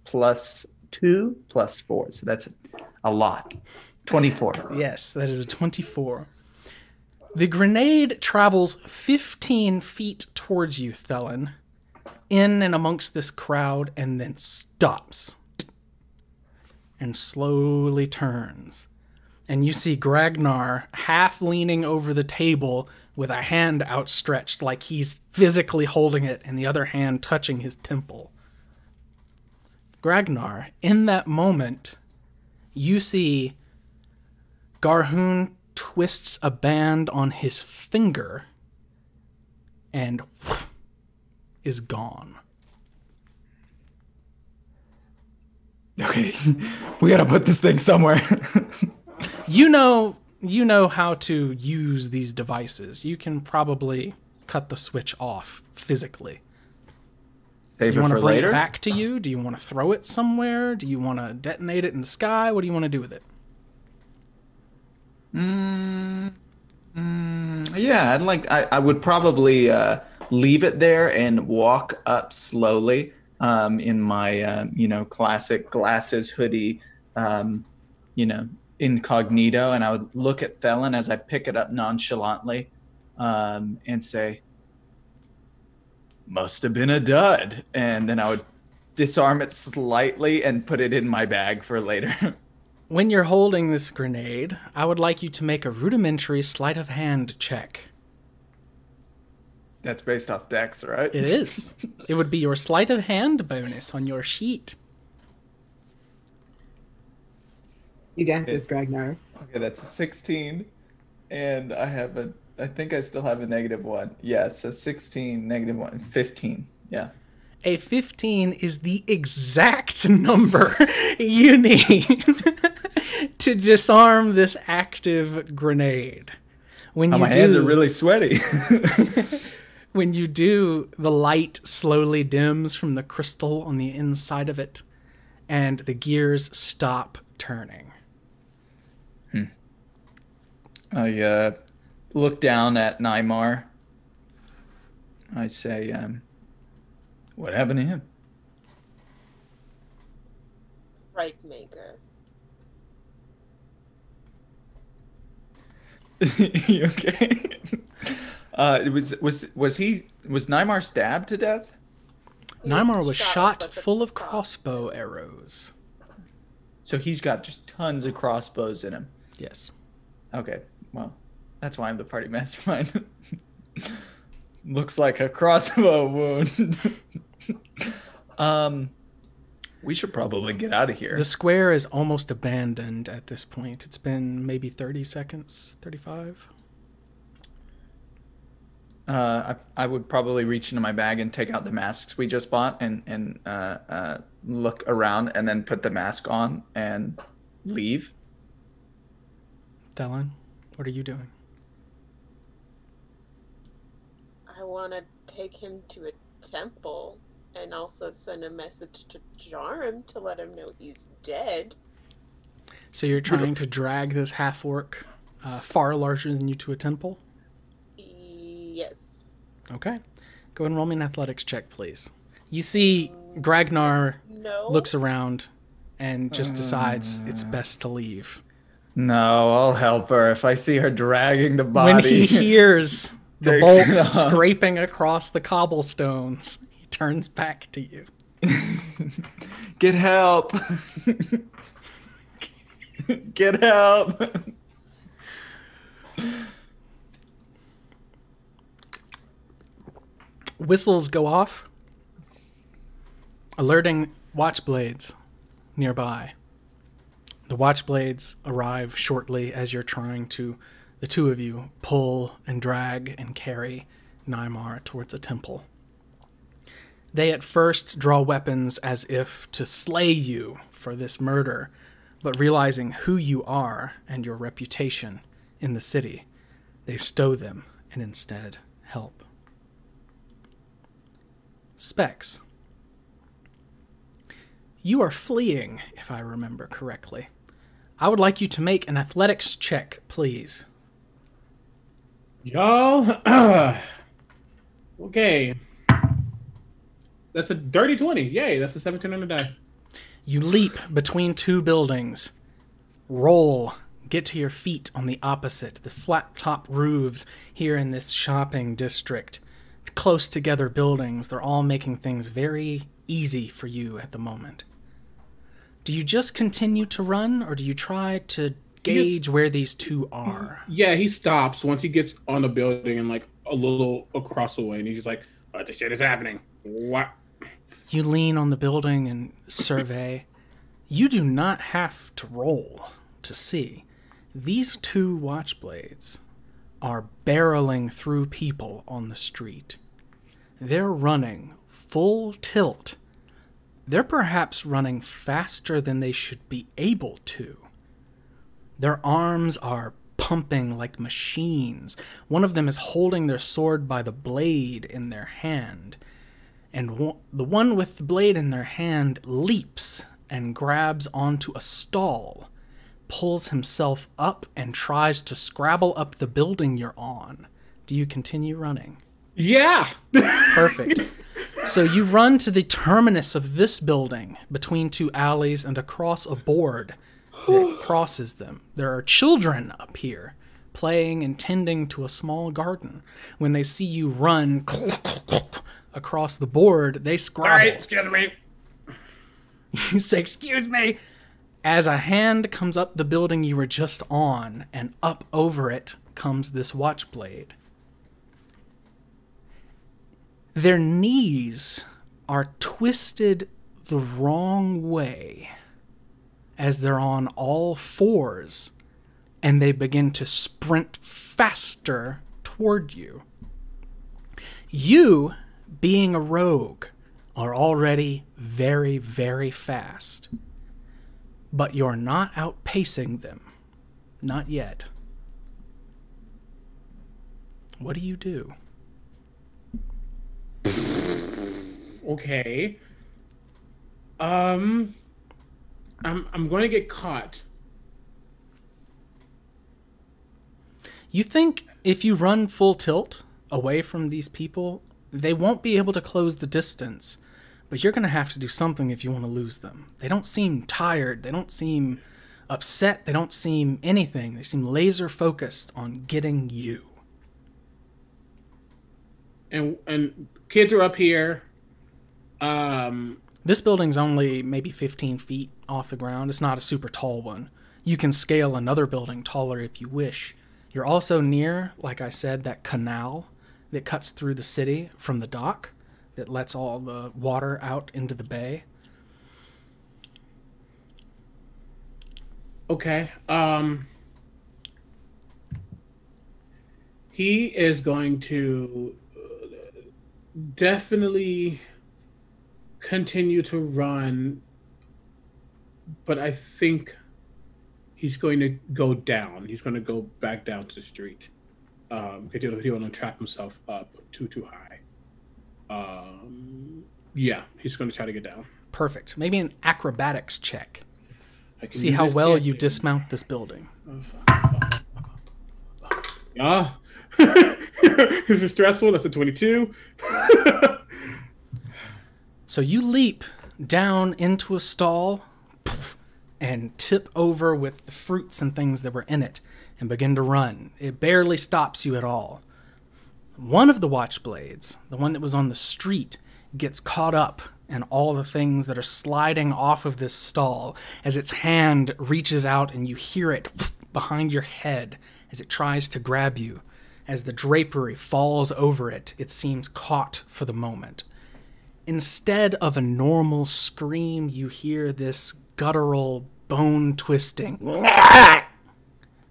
plus 2 plus 4. So that's a lot. 24. Yes, that is a 24. The grenade travels 15 feet towards you, Thellyn, in and amongst this crowd, and then stops and slowly turns. And you see Gragnar half leaning over the table with a hand outstretched, like he's physically holding it, and the other hand touching his temple. Gragnar, in that moment, you see Garhoon twists a band on his finger and is gone. Okay. we got to put this thing somewhere. You know you know how to use these devices. You can probably cut the switch off physically. Save Do you want to bring later. it back to you? Do you want to throw it somewhere? Do you want to detonate it in the sky? What do you want to do with it? Mm, mm, yeah, I'd like. I, I would probably uh, leave it there and walk up slowly um, in my, uh, you know, classic glasses, hoodie, um, you know, incognito, and I would look at Thellyn as I pick it up nonchalantly um, and say, "Must have been a dud," and then I would disarm it slightly and put it in my bag for later. When you're holding this grenade, I would like you to make a rudimentary sleight of hand check. That's based off Dex, right? It is. it would be your sleight of hand bonus on your sheet. You got this, Gragnar. Okay, that's a 16. And I have a, I think I still have a negative one. Yes, a 16, negative one, 15. Yeah. A 15 is the exact number you need to disarm this active grenade. When Oh, you my do, hands are really sweaty. when you do, the light slowly dims from the crystal on the inside of it, and the gears stop turning. I uh, look down at Nymar. I say, um, what happened to him? Right maker. you okay? Uh, it was was was he was Nymar stabbed to death? He Nymar was shot with a full of crossbow arrows. So he's got just tons of crossbows in him. Yes. Okay, well, that's why I'm the party mastermind. Looks like a crossbow wound. um, we should probably get out of here. The square is almost abandoned at this point. It's been maybe 30 seconds, 35. Uh, I, I would probably reach into my bag and take out the masks we just bought and and uh, uh, look around and then put the mask on and leave. Thellyn, what are you doing? I want to take him to a temple and also send a message to Jarum to let him know he's dead. So you're trying to drag this half orc uh, far larger than you to a temple? Yes. Okay. Go ahead and roll me an athletics check, please. You see Gragnar No. looks around and just decides it's best to leave. No, I'll help her if I see her dragging the body. When he hears the bolts scraping across the cobblestones, he turns back to you. Get help! Get help! Whistles go off, alerting watchblades nearby. The watchblades arrive shortly as you're trying to, the two of you, pull and drag and carry Nymar towards a temple. They at first draw weapons as if to slay you for this murder, but realizing who you are and your reputation in the city, they stow them and instead help. Specs. You are fleeing, if I remember correctly. I would like you to make an athletics check, please. Y'all. okay. That's a dirty 20. Yay, that's a 17 on the die. You leap between two buildings. Roll. Get to your feet on the opposite, the flat top roofs here in this shopping district. Close together buildings. They're all making things very easy for you at the moment. Do you just continue to run, or do you try to gauge where these two are? Yeah, he stops once he gets on the building and like a little across the way, and he's just like, oh, "What the shit is happening? What?" You lean on the building and survey. you do not have to roll to see. These two watchblades are barreling through people on the street. They're running full tilt. They're perhaps running faster than they should be able to. Their arms are pumping like machines. One of them is holding their sword by the blade in their hand and one, the one with the blade in their hand leaps and grabs onto a stall, pulls himself up, and tries to scrabble up the building you're on. Do you continue running? Yeah. Perfect. so you run to the terminus of this building between two alleys and across a board that crosses them. There are children up here playing and tending to a small garden. When they see you run across the board, they scrabble. All right, excuse me. You say, Excuse me. As a hand comes up the building you were just on, and up over it comes this watchblade. Their knees are twisted the wrong way as they're on all fours, and they begin to sprint faster toward you. You being a rogue, are already very, very fast. But you're not outpacing them. Not yet. What do you do? Okay. Um, I'm I'm going to get caught. You think if you run full tilt away from these people, they won't be able to close the distance, but you're going to have to do something if you want to lose them. They don't seem tired. They don't seem upset. They don't seem anything. They seem laser focused on getting you. And and kids are up here. Um, This building's only maybe 15 feet off the ground. It's not a super tall one. You can scale another building taller if you wish. You're also near, like I said, that canal that cuts through the city from the dock that lets all the water out into the bay. okay. Um, he is going to uh, definitely continue to run, but I think he's going to go down. He's going to go back down to the street. Um, he don't want to trap himself up too too high. Um, yeah, he's going to try to get down. Perfect. Maybe an acrobatics check. See how well you dismount this building. Yeah. this is stressful. That's a 22. So you leap down into a stall and tip over with the fruits and things that were in it and begin to run. It barely stops you at all. One of the watchblades, the one that was on the street, gets caught up in all the things that are sliding off of this stall as its hand reaches out and you hear it behind your head as it tries to grab you. As the drapery falls over it, it seems caught for the moment. Instead of a normal scream, you hear this guttural, bone twisting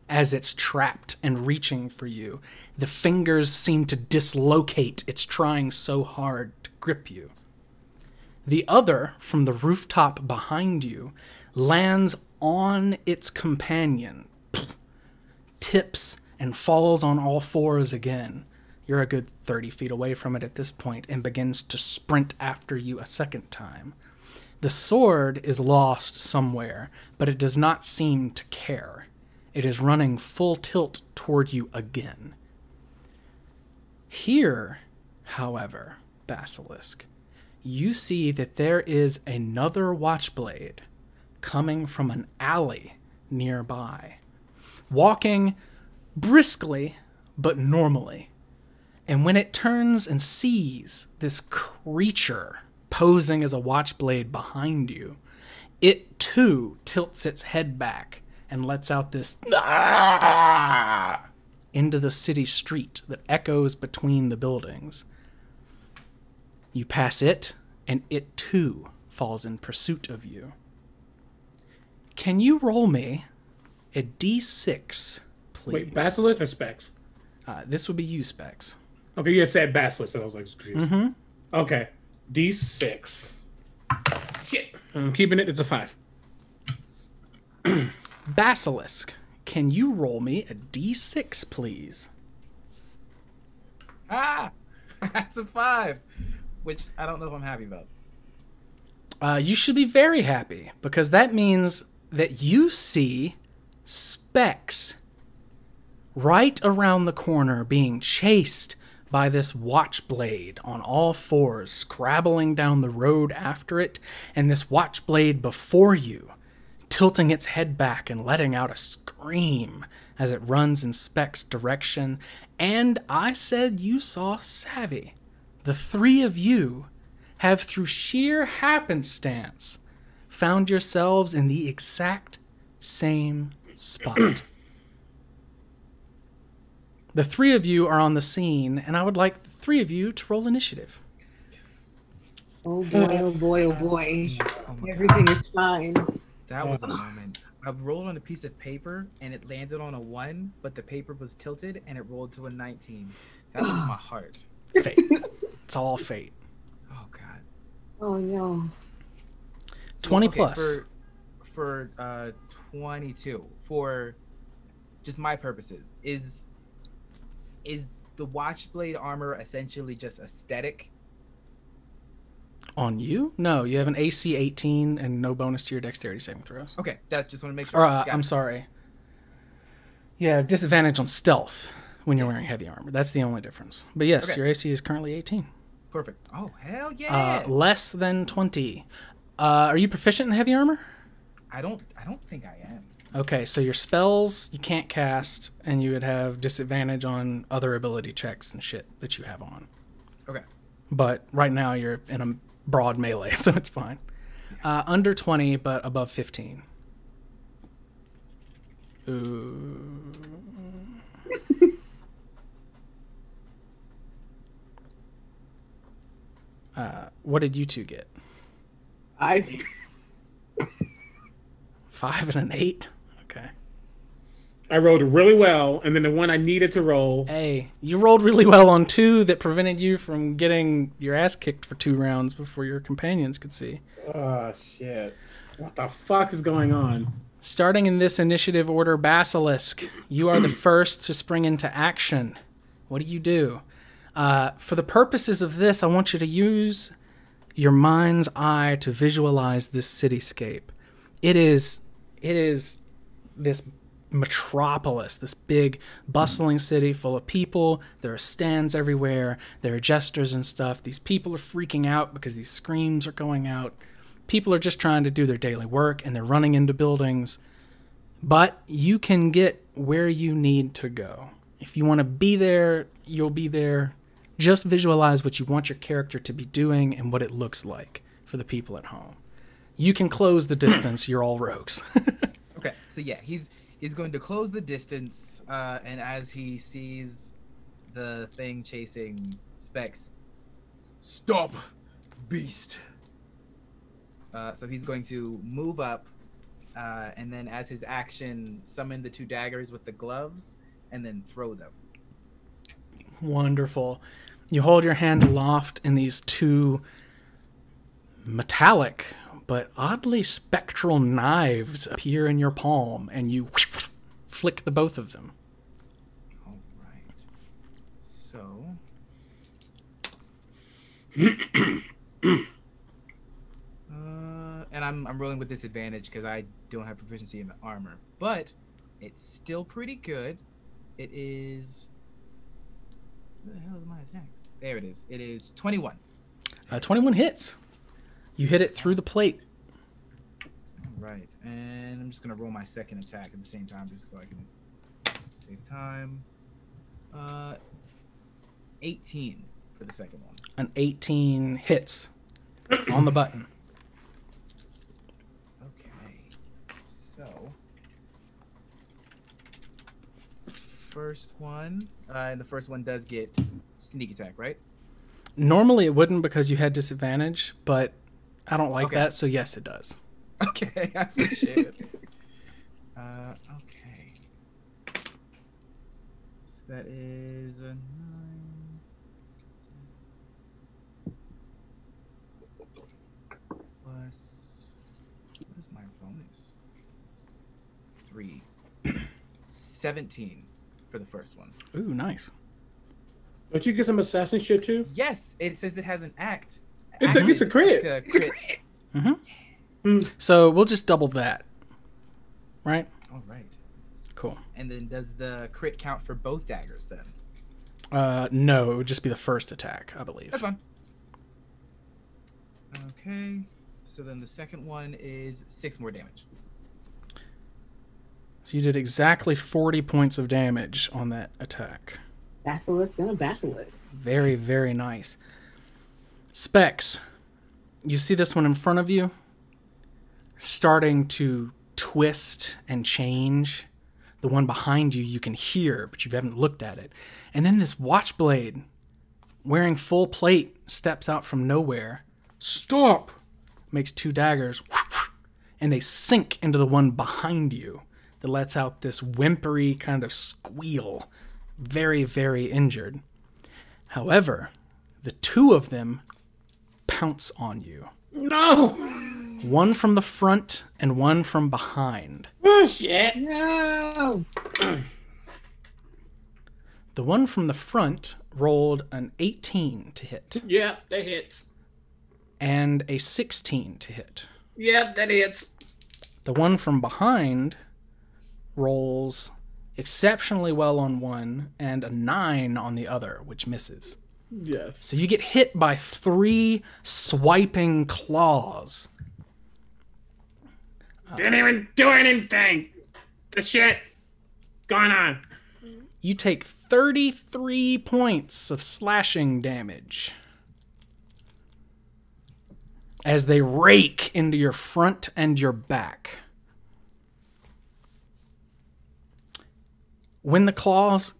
as it's trapped and reaching for you. The fingers seem to dislocate, it's trying so hard to grip you. The other, from the rooftop behind you, lands on its companion, tips, and falls on all fours again. You're a good 30 feet away from it at this point and begins to sprint after you a second time. The sword is lost somewhere, but it does not seem to care. It is running full tilt toward you again. Here, however, Basilisk, you see that there is another watchblade coming from an alley nearby, walking briskly but normally. And when it turns and sees this creature posing as a watchblade behind you, it too tilts its head back and lets out this "Ah!" into the city street that echoes between the buildings. You pass it, and it too falls in pursuit of you. Can you roll me a d6, please? Wait, Basilisk or Specs? Uh, this would be you, Specs. Okay, you had said Basilisk, so I was like confused. Mm-hmm. Okay, D6. Shit, I'm keeping it. It's a five. Basilisk, can you roll me a d6, please? Ah, that's a five, which I don't know if I'm happy about. Uh, you should be very happy because that means that you see Specs right around the corner being chased by this watchblade on all fours, scrabbling down the road after it, and this watchblade before you, tilting its head back and letting out a scream as it runs in Speck's direction. And I said you saw Savvy. The three of you have, through sheer happenstance, found yourselves in the exact same spot. the three of you are on the scene, and I would like the three of you to roll initiative. Oh boy, oh boy, oh boy. Oh Everything God. is fine. That was a moment. I rolled on a piece of paper and it landed on a one, but the paper was tilted and it rolled to a 19. That was my heart. Fate. it's all fate. Oh God. Oh no. 20 plus. For, for uh, 22, for just my purposes, is is the Watchblade armor essentially just aesthetic? On you? No, you have an AC 18 and no bonus to your dexterity saving throws. Okay, that just want to make sure. Or, uh, I'm it. sorry. Yeah, disadvantage on stealth when you're wearing heavy armor. That's the only difference. But yes, Okay. your AC is currently 18. Perfect. Oh hell yeah! Uh, less than 20. Uh, are you proficient in heavy armor? I don't. I don't think I am. Okay, so your spells you can't cast, and you would have disadvantage on other ability checks and shit that you have on. Okay. But right now you're in a broad melee, so it's fine. Uh, under 20, but above 15. Ooh. uh, what did you two get? I Five and an eight? I rolled really well, and then the one I needed to roll. Hey, you rolled really well on two that prevented you from getting your ass kicked for two rounds before your companions could see. Oh shit! What the fuck is going on? Starting in this initiative order, Basilisk, you are the first to spring into action. What do you do? Uh, for the purposes of this, I want you to use your mind's eye to visualize this cityscape. It is, it is this metropolis, this big, bustling city full of people. There are stands everywhere. There are jesters and stuff. These people are freaking out because these screams are going out. People are just trying to do their daily work and they're running into buildings. But you can get where you need to go. If you want to be there, you'll be there. Just visualize what you want your character to be doing and what it looks like for the people at home. You can close the distance. You're all rogues. Okay, so yeah, he's he's going to close the distance, uh, and as he sees the thing chasing Specs, stop, beast. Uh, so he's going to move up, uh, and then as his action, summon the two daggers with the gloves, and then throw them. Wonderful. You hold your hand aloft, and these two metallic but oddly spectral knives appear in your palm, and you flick the both of them. All right. So. uh, and I'm I'm rolling with disadvantage because I don't have proficiency in the armor, but it's still pretty good. It is. Where the hell is my attacks? There it is. It is 21. Uh, 21 hits. You hit it through the plate. Right, and I'm just gonna roll my second attack at the same time, just so I can save time. Uh, 18 for the second one. An 18 hits on the button. Okay, so first one, uh, and the first one does get sneak attack, right? Normally it wouldn't because you had disadvantage, but I don't like Okay. that, so yes, it does. Okay, I appreciate it. Uh, okay. So that is a nine. Plus, what is my bonus? Three. 17 for the first one. Ooh, nice. Don't you get some assassin shit too? Yes, it says it has an act. It's a- it's a crit. like a crit. So we'll just double that. Right? All right. Cool. And then does the crit count for both daggers then? Uh, no, it would just be the first attack, I believe. That's fine. Okay. So then the second one is six more damage. So you did exactly 40 points of damage on that attack. Basilisk and a basilisk. Very, very nice. Specs. You see this one in front of you starting to twist and change. The one behind you, you can hear, but you haven't looked at it. And then this watchblade, wearing full plate, steps out from nowhere. Stop! Makes two daggers, and they sink into the one behind you that lets out this whimpery kind of squeal. Very, very injured. However, the two of them pounce on you. No. One from the front and one from behind. Oh shit. No. The one from the front rolled an 18 to hit Yeah, that hits. and a 16 to hit. Yeah, that hits. The one from behind rolls exceptionally well on one and a 9 on the other, which misses. Yes. So you get hit by three swiping claws. Didn't even do anything. The shit going on. You take 33 points of slashing damage as they rake into your front and your back. When the claws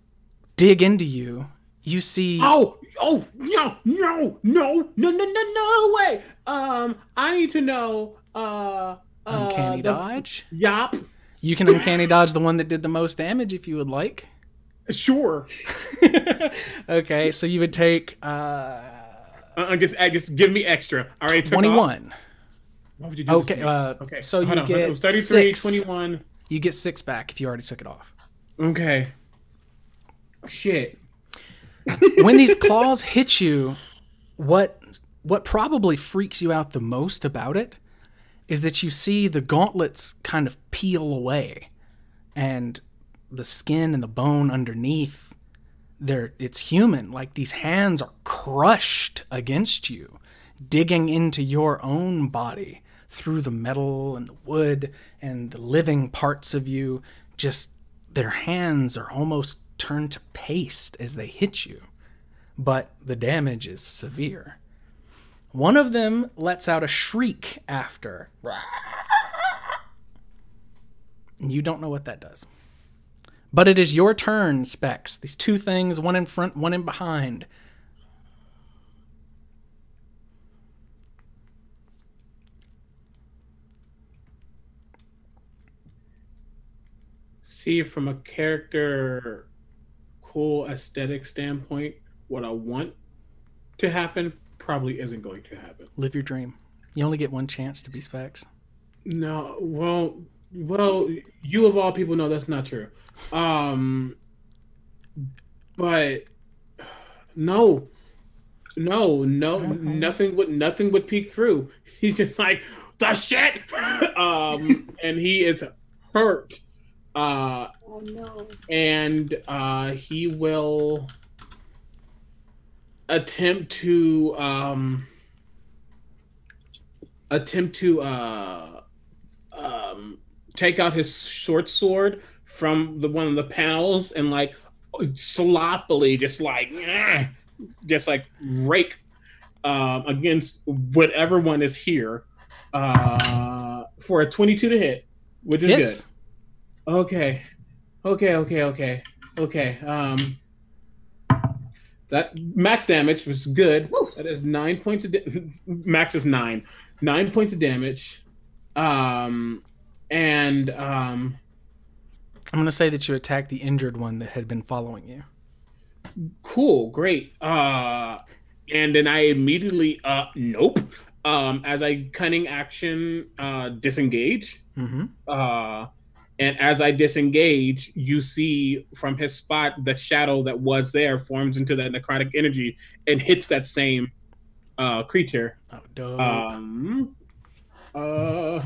dig into you, you see Oh, oh, no, no, no, no, no, no, no way. Um, I need to know. Uh, uh uncanny the- dodge. Yup. You can uncanny dodge the one that did the most damage if you would like. Sure. Okay, so you would take uh, Uh, just, just give me extra. All right. 21. Why would you do Okay, uh, okay. so hold you on, get it was 33, six. 21. You get six back if you already took it off. Okay. Shit. When these claws hit you, what what probably freaks you out the most about it is that you see the gauntlets kind of peel away and the skin and the bone underneath they're it's human. Like these hands are crushed against you digging into your own body through the metal and the wood and the living parts of you. Just their hands are almost turned to paste as they hit you but the damage is severe. One of them lets out a shriek after. You don't know what that does. But it is your turn specs. These two things one in front one in behind. See, from a character, cool aesthetic standpoint, what I want to happen probably isn't going to happen. live your dream you only get one chance to be specs No, well, well, you of all people know that's not true. Um, but no, no, no, nothing would nothing would peek through. He's just like, the shit? um, and he is hurt. Uh, Oh no. and uh, he will attempt to um, attempt to uh, um, take out his short sword from the one of the panels and like sloppily just like just like rake um, against whatever one is here uh, for a 22 to hit which is Hits. good okay. Okay okay okay. Okay um that max damage was good. Woof. that is nine points of da- max is nine. Nine points of damage um and um I'm gonna say that you attacked the injured one that had been following you. cool great. Uh and then i immediately uh nope. Um as i cunning action uh disengage. Mm-hmm. uh and as i disengage you see from his spot the shadow that was there forms into that necrotic energy and hits that same uh creature. Oh, dope. um uh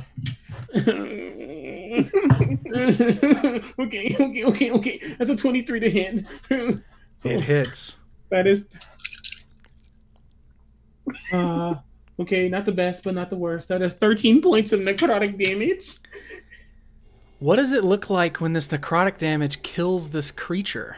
okay okay okay okay. That's a 23 to hit. So it hits. that is uh okay not the best but not the worst. That is 13 points of necrotic damage What does it look like when this necrotic damage kills this creature?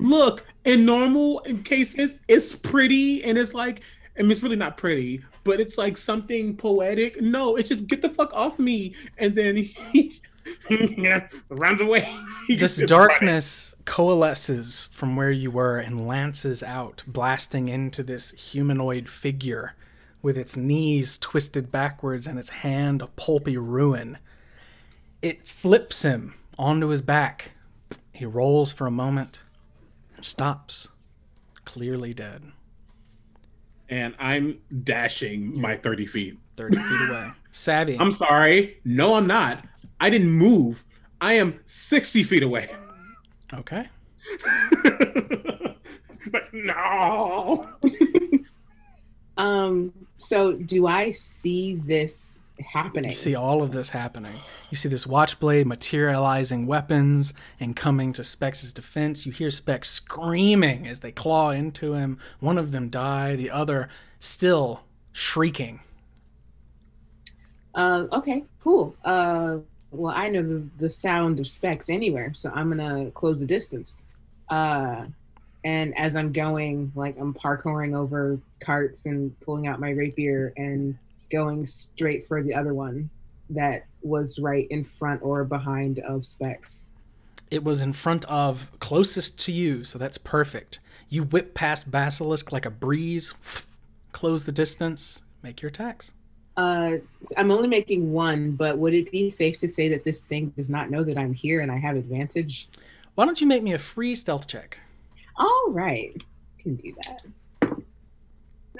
look in normal cases it's pretty and it's like I mean, it's really not pretty, but it's like something poetic. No, it's just get the fuck off me, and then he runs away. This darkness coalesces from where you were and lances out, blasting into this humanoid figure with its knees twisted backwards and its hand a pulpy ruin. It flips him onto his back. He rolls for a moment and stops, clearly dead, and I'm dashing my 30 feet. 30 feet away. Savvy. I'm sorry. No, I'm not. I didn't move. I am 60 feet away. Okay. but no. Um. So, do I see this happening? You see all of this happening. You see this watchblade materializing weapons and coming to Specs' defense. You hear Specs screaming as they claw into him. One of them die, the other still shrieking. Uh. Okay. Cool. Uh. Well, I know the, the sound of specs anywhere, so I'm gonna close the distance. Uh. And as I'm going, like I'm parkouring over carts and pulling out my rapier and going straight for the other one that was right in front or behind of specs. It was in front of, closest to you, so that's perfect. You whip past Basilisk like a breeze, close the distance, make your attacks. Uh, I'm only making one, but would it be safe to say that this thing does not know that I'm here and I have advantage? Why don't you make me a free stealth check? All right, can do that.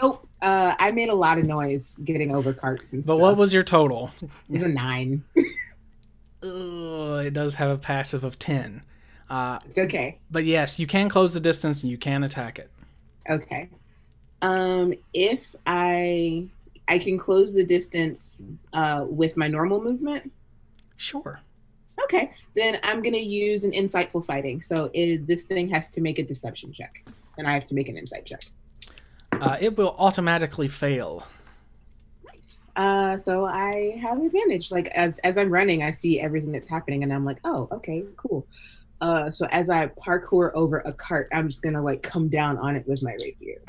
Nope. Uh, I made a lot of noise getting over carts and But stuff. But what was your total? It was a nine. Ugh, it does have a passive of 10. Uh, It's okay. but yes, you can close the distance and you can attack it. Okay. Um, if I I can close the distance uh, with my normal movement. Sure. Okay, then I'm gonna use an insightful fighting. So it, this thing has to make a deception check, and I have to make an insight check. Uh, it will automatically fail. Nice. Uh, so I have advantage. Like as as I'm running, I see everything that's happening, and I'm like, oh, okay, cool. Uh, so as I parkour over a cart, I'm just gonna like come down on it with my rapier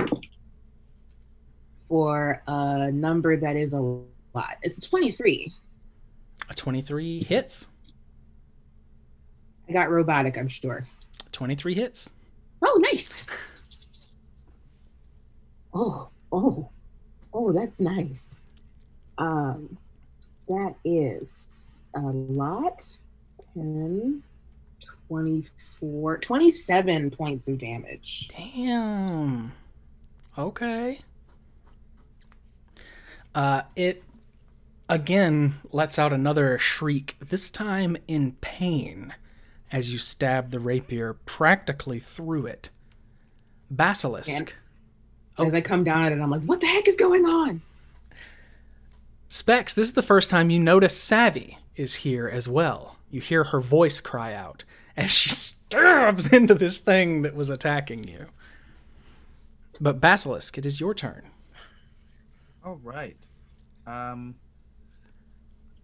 for a number that is a lot. It's 23. A 23 hits. I got robotic, I'm sure. 23 hits. Oh, nice. Oh, oh, oh, that's nice. Um, that is a lot. 10, 24, 27 points of damage. Damn. Okay. Uh, it again lets out another shriek, this time in pain, as you stab the rapier practically through it. Basilisk. And- Oh. As I come down at it, I'm like, what the heck is going on? Specs, this is the first time you notice Savvy is here as well. You hear her voice cry out as she stabs into this thing that was attacking you. But Basilisk, it is your turn. All right. Um,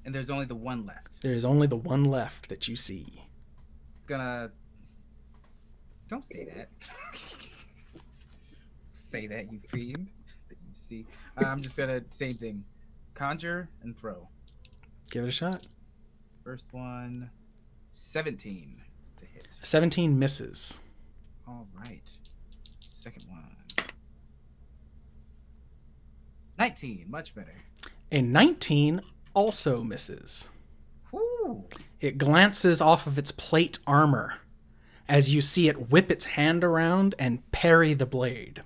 and there's only the one left. There is only the one left that you see. Gonna. Don't say that. say that, you fiend. That you see. Uh, I'm just gonna same thing. Conjure and throw. Give it a shot. First one, 17 to hit. 17 misses. All right. Second one. 19, much better. A 19 also misses. Woo! It glances off of its plate armor as you see it whip its hand around and parry the blade.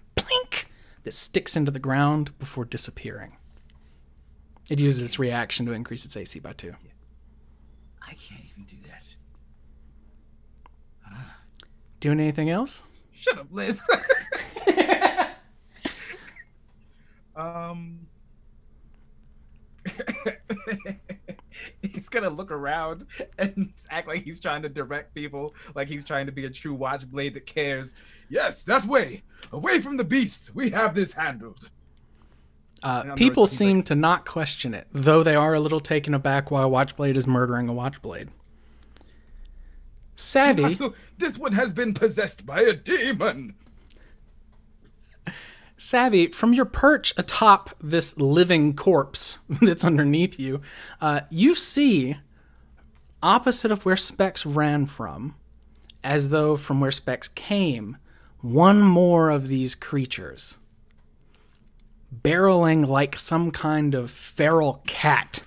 That sticks into the ground before disappearing. It uses its reaction to increase its AC by two. I can't even do that. Doing anything else? Shut up, Liz. um. he's gonna look around and act like he's trying to direct people, like he's trying to be a true watchblade that cares. Yes, that way, away from the beast. We have this handled. Uh, people seem to not question it, though they are a little taken aback while Watchblade is murdering a Watchblade. Savvy, this one has been possessed by a demon. Savvy, from your perch atop this living corpse that's underneath you, uh, you see, opposite of where Specs ran from, as though from where Specs came, one more of these creatures, barreling like some kind of feral cat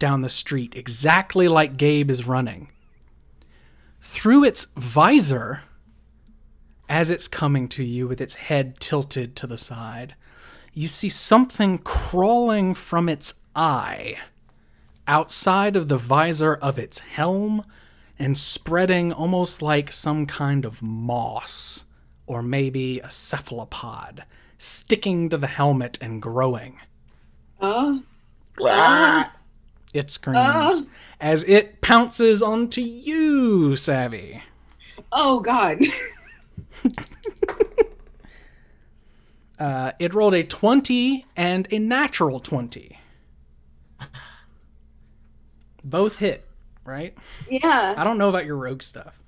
down the street, exactly like Gabe is running. Through its visor, as it's coming to you with its head tilted to the side, you see something crawling from its eye outside of the visor of its helm and spreading almost like some kind of moss or maybe a cephalopod sticking to the helmet and growing. Uh, It screams Ah. as it pounces onto you, Savvy. oh God. Uh, it rolled a 20 and a natural 20. Both hit, right? yeah. I don't know about your rogue stuff.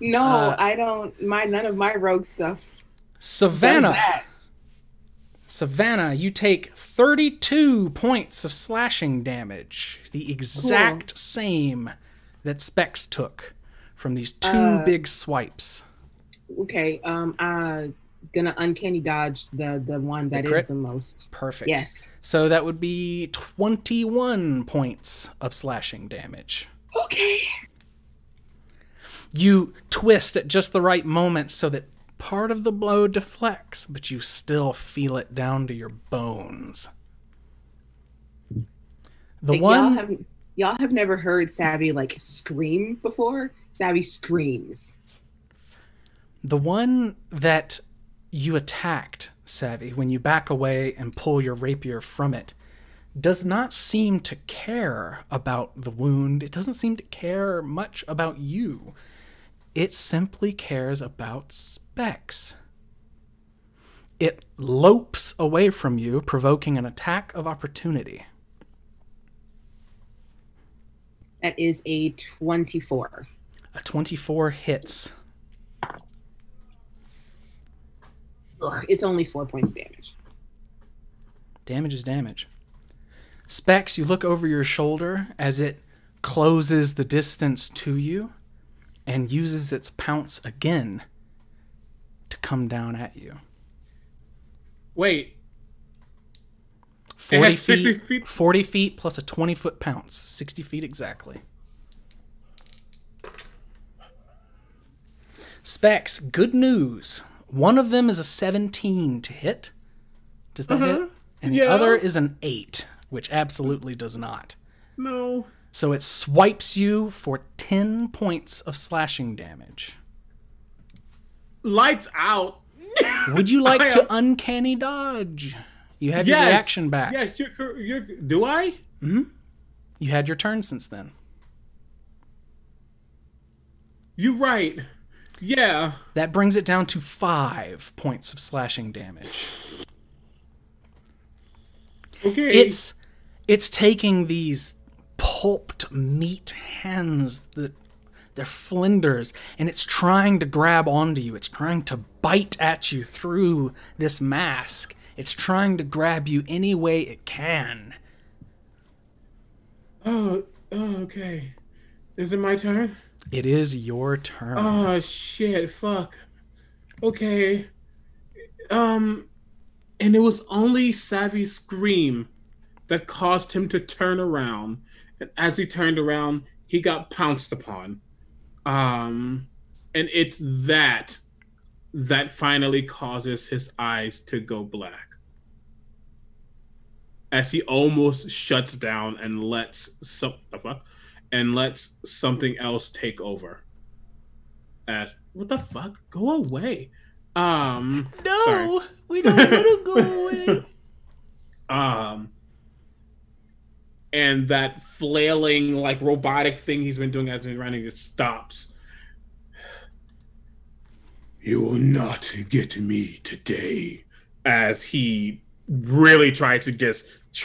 No, Uh, I don't. My none of my rogue stuff. Savannah. Savannah, you take 32 points of slashing damage, the exact same that Specs took from these two Uh, big swipes. Okay. Um. I gonna uncanny dodge the the one that is crit? the most. Perfect. Yes. So that would be 21 points of slashing damage. Okay. You twist at just the right moment so that part of the blow deflects, but you still feel it down to your bones. The Like, one y'all have y'all have never heard Savvy like scream before. Savvy screams. The one that you attacked, Savvy, when you back away and pull your rapier from it, does not seem to care about the wound. It doesn't seem to care much about you. It simply cares about Specs. It lopes away from you, provoking an attack of opportunity. That is a twenty-four. A 24 hits. Ugh, it's only four points damage. Damage is damage. Specs, you look over your shoulder as it closes the distance to you and uses its pounce again to come down at you. Wait, 40 has 60 feet, feet? 40 feet plus a 20 foot pounce. 60 feet exactly. Specs, good news. One of them is a 17 to hit. Does that hit? And the other is an 8, which absolutely does not. no. So it swipes you for 10 points of slashing damage. Lights out. Would you like to uncanny dodge? You had your reaction back. Yes, you're, you're. Do I? hmm You had your turn since then. You're right. Yeah. That brings it down to five points of slashing damage. Okay. It's it's taking these pulped meat hands that they're flinders and it's trying to grab onto you. It's trying to bite at you through this mask. It's trying to grab you any way it can. Oh, oh, okay. Is it my turn? It is your turn. Oh shit! Fuck. Okay. Um, and it was only Savvy's scream that caused him to turn around. And as he turned around, he got pounced upon. Um, and it's that that finally causes his eyes to go black. As he almost shuts down and lets some the fuck and lets something else take over. As what the fuck? Go away. Um no, sorry. we don't want to go away. um and that flailing like robotic thing he's been doing as he's running it stops. You will not get me today. As he really tries to just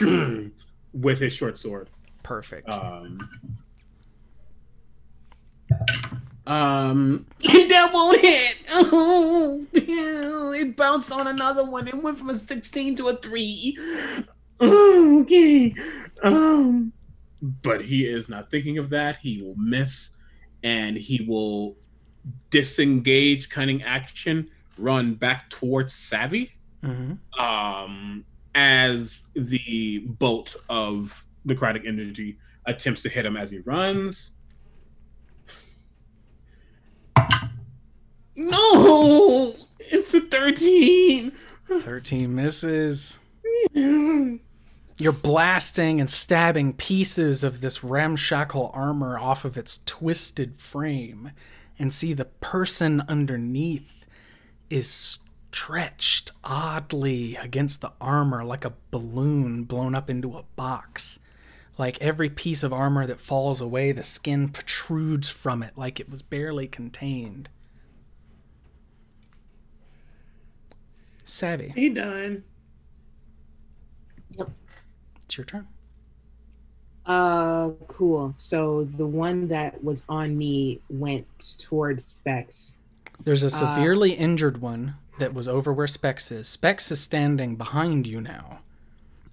with his short sword. Perfect. Um, um, that won't hit. Oh, it bounced on another one. It went from a sixteen to a three. Oh, okay. Um, but he is not thinking of that. He will miss, and he will disengage cunning action, run back towards Savvy hmm um, as the bolt of necrotic energy attempts to hit him as he runs. No, it's a thirteen. 13 misses. You're blasting and stabbing pieces of this ramshackle armor off of its twisted frame, and see the person underneath is stretched oddly against the armor like a balloon blown up into a box. Like every piece of armor that falls away, the skin protrudes from it like it was barely contained. Savvy, He done. Yep. it's your turn. Uh, cool. So the one that was on me went towards Specs. There's a Uh, severely injured one that was over where Specs is. Specs is standing behind you now.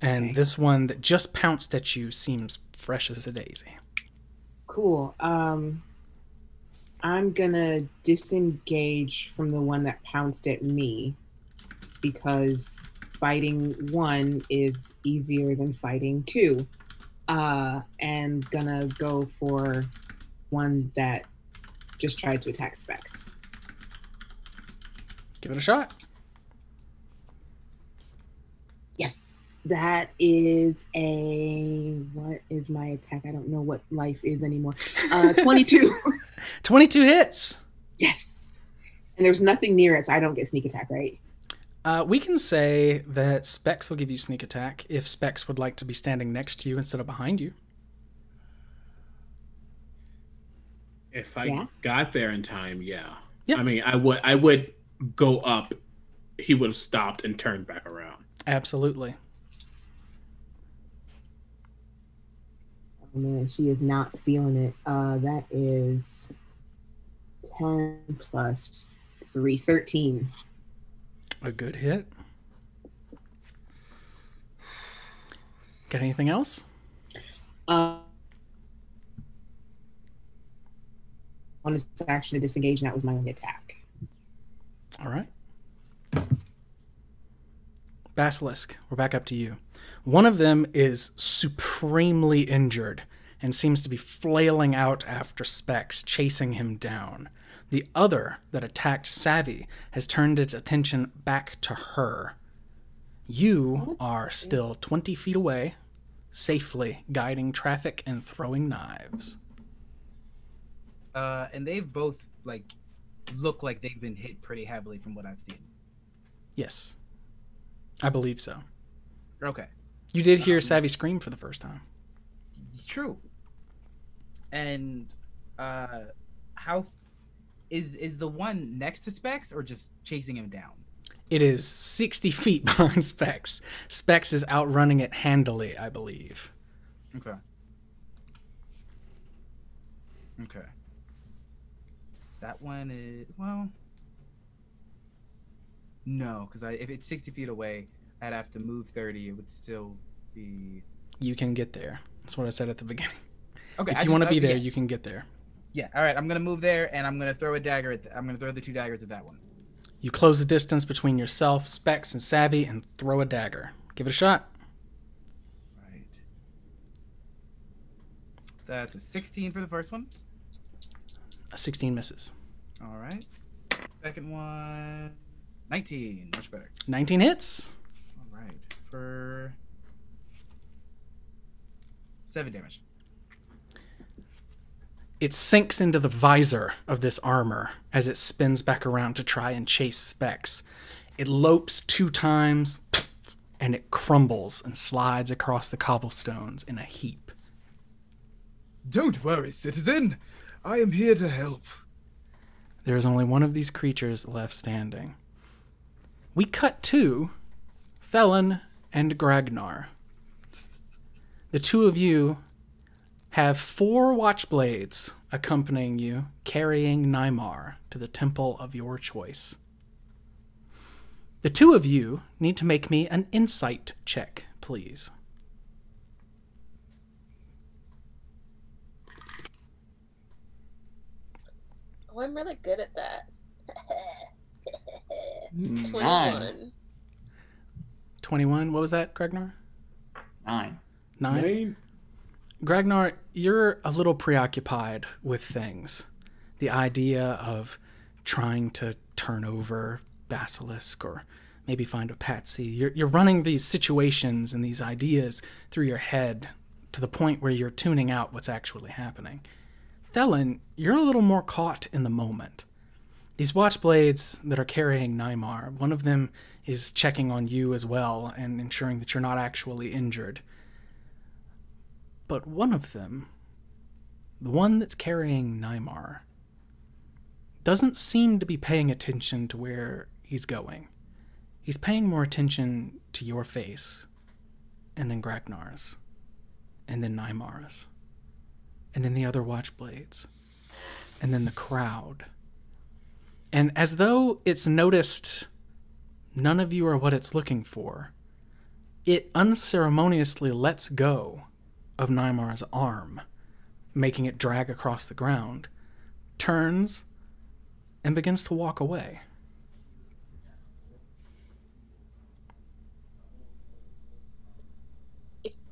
And Okay. this one that just pounced at you seems fresh as a daisy. Cool. Um, I'm gonna disengage from the one that pounced at me because fighting one is easier than fighting two. Uh, and gonna go for one that just tried to attack Specs. Give it a shot. Yes. That is a what is my attack? I don't know what life is anymore. Uh 22. 22 hits. yes. And there's nothing near it, so I don't get sneak attack, right? Uh, we can say that Specs will give you sneak attack if Specs would like to be standing next to you instead of behind you. If I Yeah. got there in time, yeah. Yeah. I mean, I would. I would go up. He would have stopped and turned back around. Absolutely. Oh man, she is not feeling it. Uh that is 10 plus 3, 13. A good hit. Got anything else? Uh on this action to disengage, and that was my only attack. All right. Basilisk, we're back up to you. One of them is supremely injured and seems to be flailing out after Specs, chasing him down. The other that attacked Savvy has turned its attention back to her. You are still 20 feet away, safely guiding traffic and throwing knives. Uh, and they've both like look like they've been hit pretty heavily from what I've seen. Yes. I believe so. Okay. You did hear Savvy scream for the first time. True. And uh how is is the one next to Specs or just chasing him down? It is 60 feet behind Specs. Specs is outrunning it handily, I believe. Okay. Okay. That one is well. No, because I if it's sixty feet away, I'd have to move thirty. It would still be You can get there. That's what I said at the beginning. okay. if I you want to be uh, there, yeah, you can get there. yeah. All right, I'm gonna move there, and I'm gonna throw a dagger. At the, I'm gonna throw the two daggers at that one. You close the distance between yourself, Specs, and Savvy and throw a dagger. Give it a shot. Right. That's a sixteen for the first one. A 16 misses. All right. Second one, 19. Much better. 19 hits. All right. For seven damage. It sinks into the visor of this armor as it spins back around to try and chase Specs. It lopes two times and it crumbles and slides across the cobblestones in a heap. Don't worry, citizen. I am here to help. There is only one of these creatures left standing. We cut to Thellyn and Gragnar. The two of you have four watchblades accompanying you, carrying Nymar to the temple of your choice. The two of you need to make me an insight check, please. Oh, I'm really good at that. Nine. 21. 21, what was that, Gragnar? Nine. Nine? Nine. Gragnar, you're a little preoccupied with things. The idea of trying to turn over Basilisk or maybe find a patsy. You're, you're running these situations and these ideas through your head to the point where you're tuning out what's actually happening. Thellyn, you're a little more caught in the moment. These watchblades that are carrying Nymar, one of them is checking on you as well and ensuring that you're not actually injured but one of them, the one that's carrying Nymar, doesn't seem to be paying attention to where he's going. He's paying more attention to your face, and then Gragnar's, and then Nymar's, and then the other Watchblades, and then the crowd. And as though it's noticed none of you are what it's looking for, it unceremoniously lets go of Nymar's arm, making it drag across the ground, turns, and begins to walk away.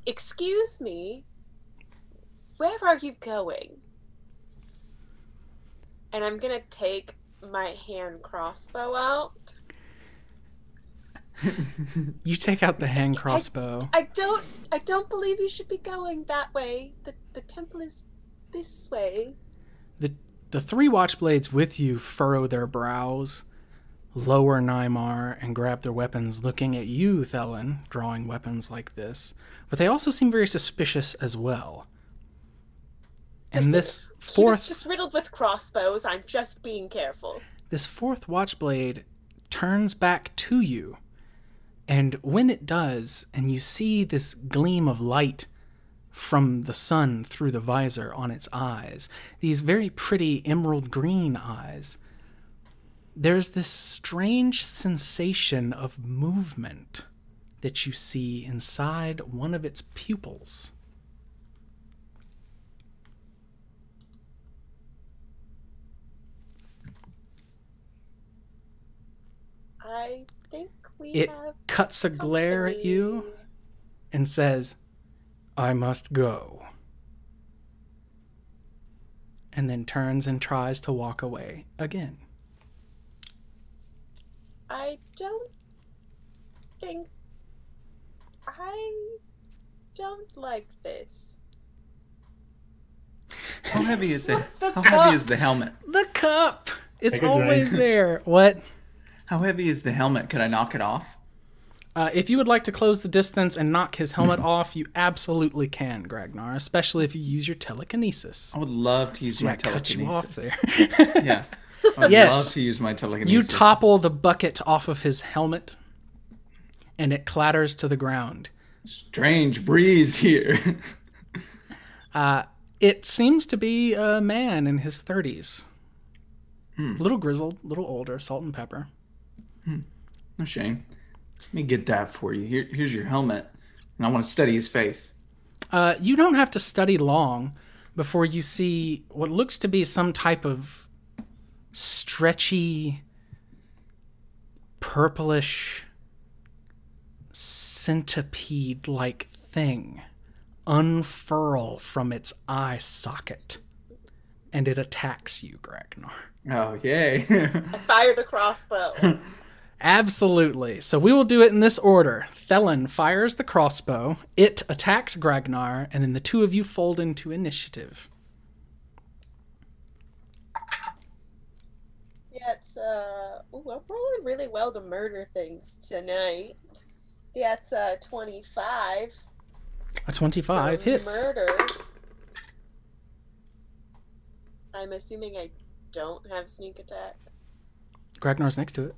Excuse me. Where are you going? And I'm gonna take my hand crossbow out. You take out the hand crossbow. I don't I don't believe you should be going that way. The the temple is this way. The the three watchblades with you furrow their brows, lower Nymar, and grab their weapons, looking at you, Thellyn, drawing weapons like this. But they also seem very suspicious as well. And this was fourth just riddled with crossbows. I'm just being careful. this fourth watchblade turns back to you. And when it does, and you see this gleam of light from the sun through the visor on its eyes, these very pretty emerald green eyes, there's this strange sensation of movement that you see inside one of its pupils. I think we It have cuts a glare at you and says, I must go. And then turns and tries to walk away again. I don't think I don't like this. How heavy is it? How cup. heavy is the helmet? The cup! It's Take a drink. always there. What? How heavy is the helmet? Could I knock it off? Uh, if you would like to close the distance and knock his helmet off, you absolutely can, Gragnar, especially if you use your telekinesis. I would love to use my cut you off telekinesis. there. yeah. I would Yes. love to use my telekinesis. You topple the bucket off of his helmet, and it clatters to the ground. Strange breeze here. Uh, it seems to be a man in his 30s. Little grizzled, little older, salt and pepper. No shame. Let me get that for you. Here, here's your helmet. And I want to study his face. Uh, you don't have to study long before you see what looks to be some type of stretchy, purplish, centipede like thing unfurl from its eye socket. And it attacks you, Gragnar. Oh, yay. I fire the crossbow. Absolutely. So we will do it in this order. Thellyn fires the crossbow, it attacks Gragnar, and then the two of you fold into initiative. yeah, it's uh. Ooh, I'm rolling really well to murder things tonight. Yeah, it's uh 25. A 25 for hits. Murder. I'm assuming I don't have sneak attack. Gragnar's next to it.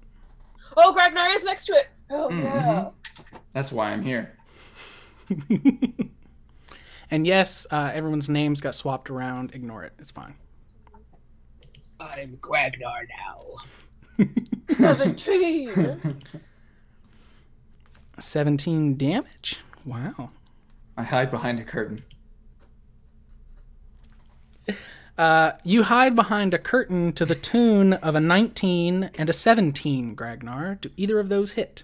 Oh, Gragnar is next to it. Oh Mm-hmm. yeah. That's why I'm here. And yes, uh, everyone's names got swapped around. Ignore it. It's fine. I'm Gragnar now. Seventeen. 17 damage. Wow. I hide behind a curtain. Uh, you hide behind a curtain to the tune of a 19 and a 17, Gragnar. Do either of those hit?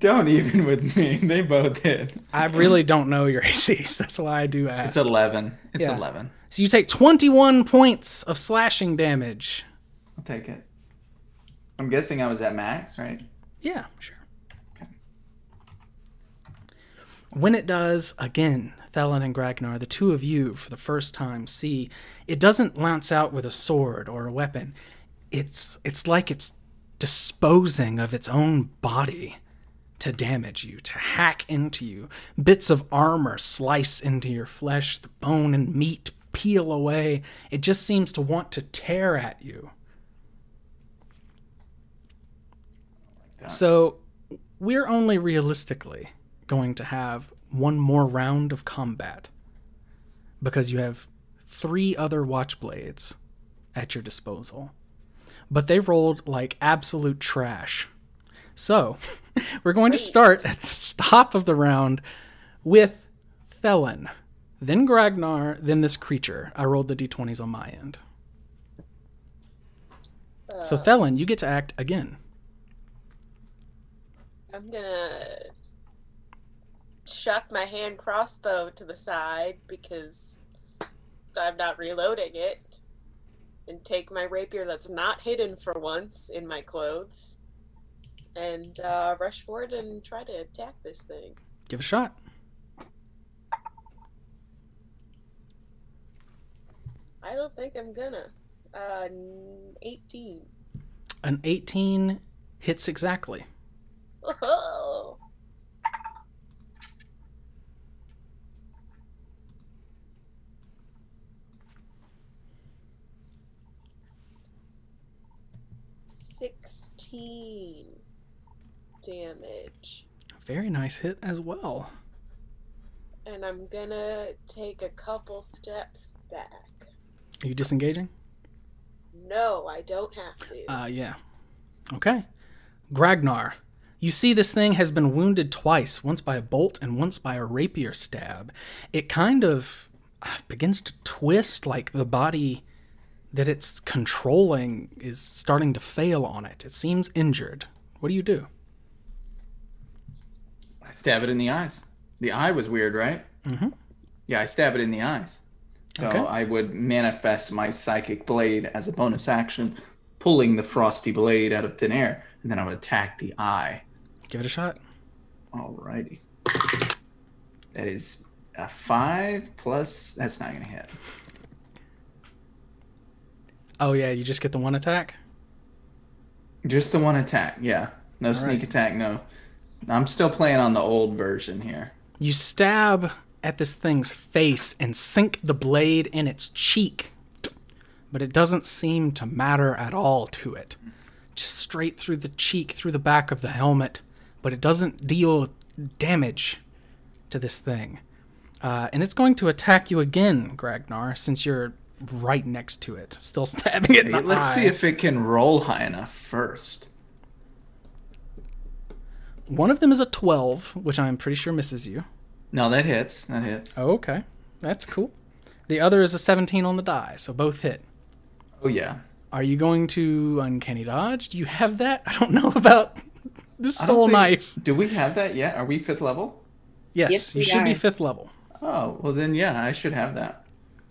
Don't even with me. They both hit. I really don't know your ACs. That's why I do ask. It's 11. It's Yeah. 11. So you take 21 points of slashing damage. I'll take it. I'm guessing I was at max, right? Yeah, sure. Okay. When it does, again, Thellyn and Gragnar, the two of you, for the first time, see it doesn't lance out with a sword or a weapon. It's it's like it's disposing of its own body to damage you, to hack into you. Bits of armor slice into your flesh, the bone and meat peel away. It just seems to want to tear at you. So we're only realistically going to have one more round of combat because you have three other watchblades at your disposal. But they rolled like absolute trash. So we're going to start at the top of the round with Thellyn, then Gragnar, then this creature. I rolled the d20s on my end. So uh. Thellyn, you get to act again. I'm gonna chuck my hand crossbow to the side because I'm not reloading it. And take my rapier that's not hidden for once in my clothes. And uh, rush forward and try to attack this thing. Give it a shot. I don't think I'm gonna. Uh, 18. An 18 hits exactly. Oh. Sixteen damage, Very nice hit as well. and I'm gonna take a couple steps back. Are you disengaging? No, I don't have to. Uh, yeah. Okay. Gragnar, you see this thing has been wounded twice, once by a bolt and once by a rapier stab. It kind of uh, begins to twist like the body that it's controlling is starting to fail on it. It seems injured. What do you do? I stab it in the eyes. The eye was weird, right? Mm-hmm. Yeah, I stab it in the eyes. So Okay. I would manifest my psychic blade as a bonus action, pulling the frosty blade out of thin air, and then I would attack the eye. Give it a shot. Alrighty. That is a five plus. That's not gonna hit. Oh, yeah, you just get the one attack? Just the one attack. Yeah. No sneak right. attack. No. I'm still playing on the old version here. You stab at this thing's face and sink the blade in its cheek, but it doesn't seem to matter at all to it. Just straight through the cheek, through the back of the helmet, but it doesn't deal damage to this thing. Uh, and it's going to attack you again, Gragnar, since you're right next to it, still stabbing it in the Let's see if it can roll high enough first. One of them is a 12, which I'm pretty sure misses you. No, that hits. That hits. Oh, okay. That's cool. The other is a 17 on the die, so both hit. Oh yeah. Are you going to uncanny dodge? Do you have that? I don't know about this don't soul think- knife. Do we have that yet? Are we fifth level? Yes, Yes, you we should be fifth level. Oh, well then yeah, I should have that.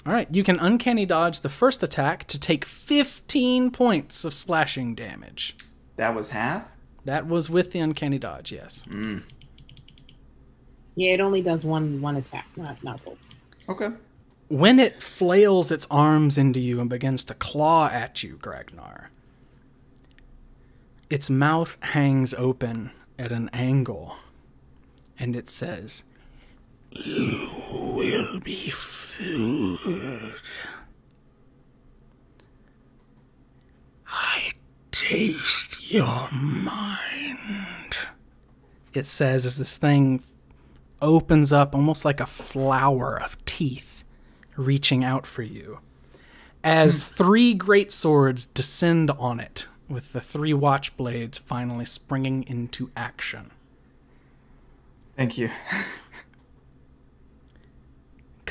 All right, you can uncanny dodge the first attack to take 15 points of slashing damage. That was half? That was with the uncanny dodge, yes. Mm. Yeah, it only does one one attack, not not both. Okay. When it flails its arms into you and begins to claw at you, Gragnar, its mouth hangs open at an angle, and it says, You will be food. I taste your mind. it says as this thing opens up almost like a flower of teeth reaching out for you as hmm. three great swords descend on it with the three watchblades finally springing into action Thank you.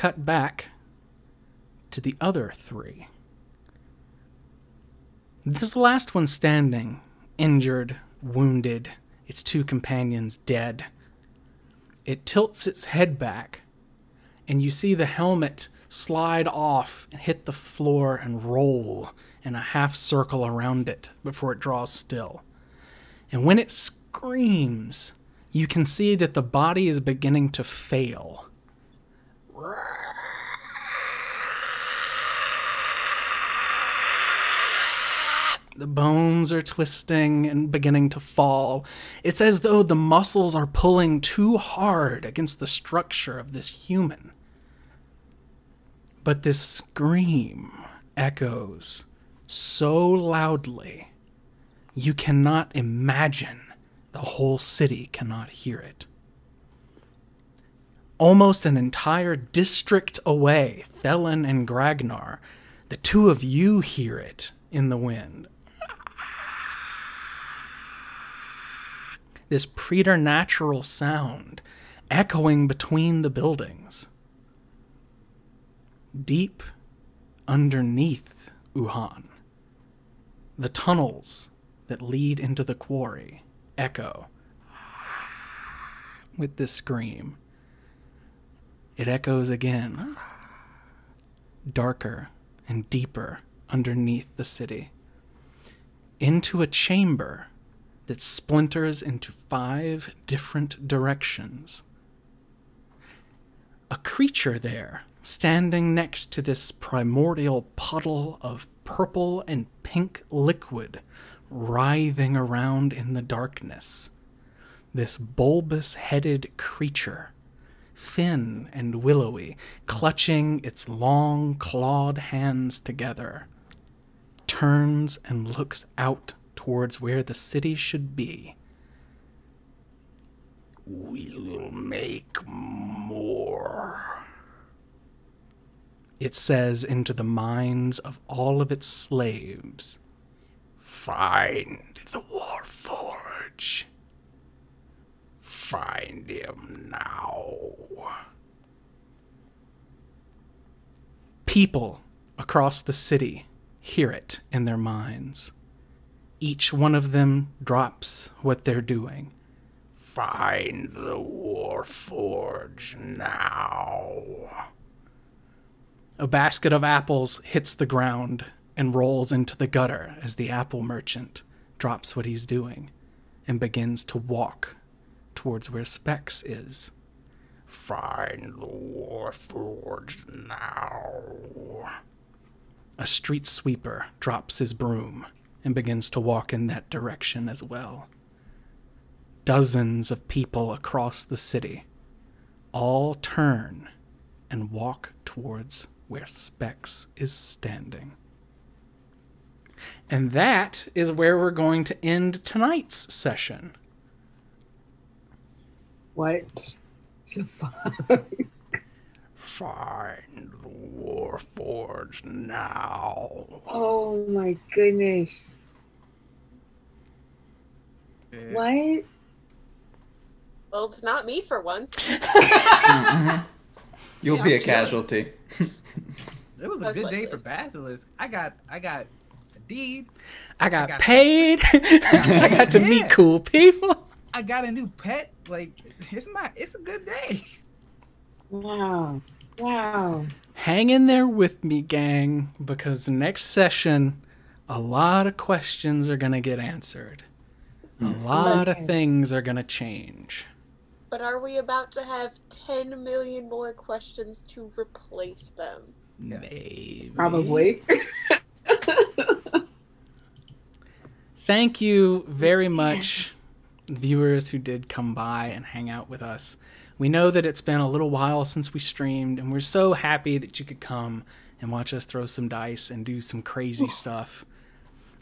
cut back to the other three this last one standing injured wounded its two companions dead it tilts its head back, and you see the helmet slide off and hit the floor and roll in a half circle around it before it draws still. And when it screams, you can see that the body is beginning to fail. The bones are twisting and beginning to fall. It's as though the muscles are pulling too hard against the structure of this human. But this scream echoes so loudly, you cannot imagine the whole city cannot hear it. Almost an entire district away, Thellyn and Gragnar, the two of you hear it in the wind. this preternatural sound echoing between the buildings. Deep underneath Wuhan, the tunnels that lead into the quarry echo with this scream. It echoes again, darker and deeper underneath the city, into a chamber that splinters into five different directions. A creature there, standing next to this primordial puddle of purple and pink liquid, writhing around in the darkness. This bulbous headed creature, thin and willowy, clutching its long clawed hands together, turns and looks out towards where the city should be. We'll make more. It says into the minds of all of its slaves. Find the Warforged. Find him now. People across the city hear it in their minds. Each one of them drops what they're doing. Find the Warforged now. A basket of apples hits the ground and rolls into the gutter as the apple merchant drops what he's doing and begins to walk towards where Specs is. Find the Warforged now. A street sweeper drops his broom and begins to walk in that direction as well. dozens of people across the city all turn and walk towards where Specs is standing. And that is where we're going to end tonight's session. What the fuck? Find the Warforged now. Oh my goodness. What? Well, it's not me for one. Mhm. You'll Yeah, be a I'm casualty. It was a Most good day for Basilisk. I got I got a deed. I got, got- paid. I got to meet cool people. I got a new pet. Like it's my it's a good day. Wow. Wow. Hang in there with me, gang, because next session, a lot of questions are going to get answered. A mm. lot of things are going to change. But are we about to have 10 million more questions to replace them? Maybe. Probably. Thank you very much, viewers who did come by and hang out with us. We know that it's been a little while since we streamed, and we're so happy that you could come and watch us throw some dice and do some crazy stuff.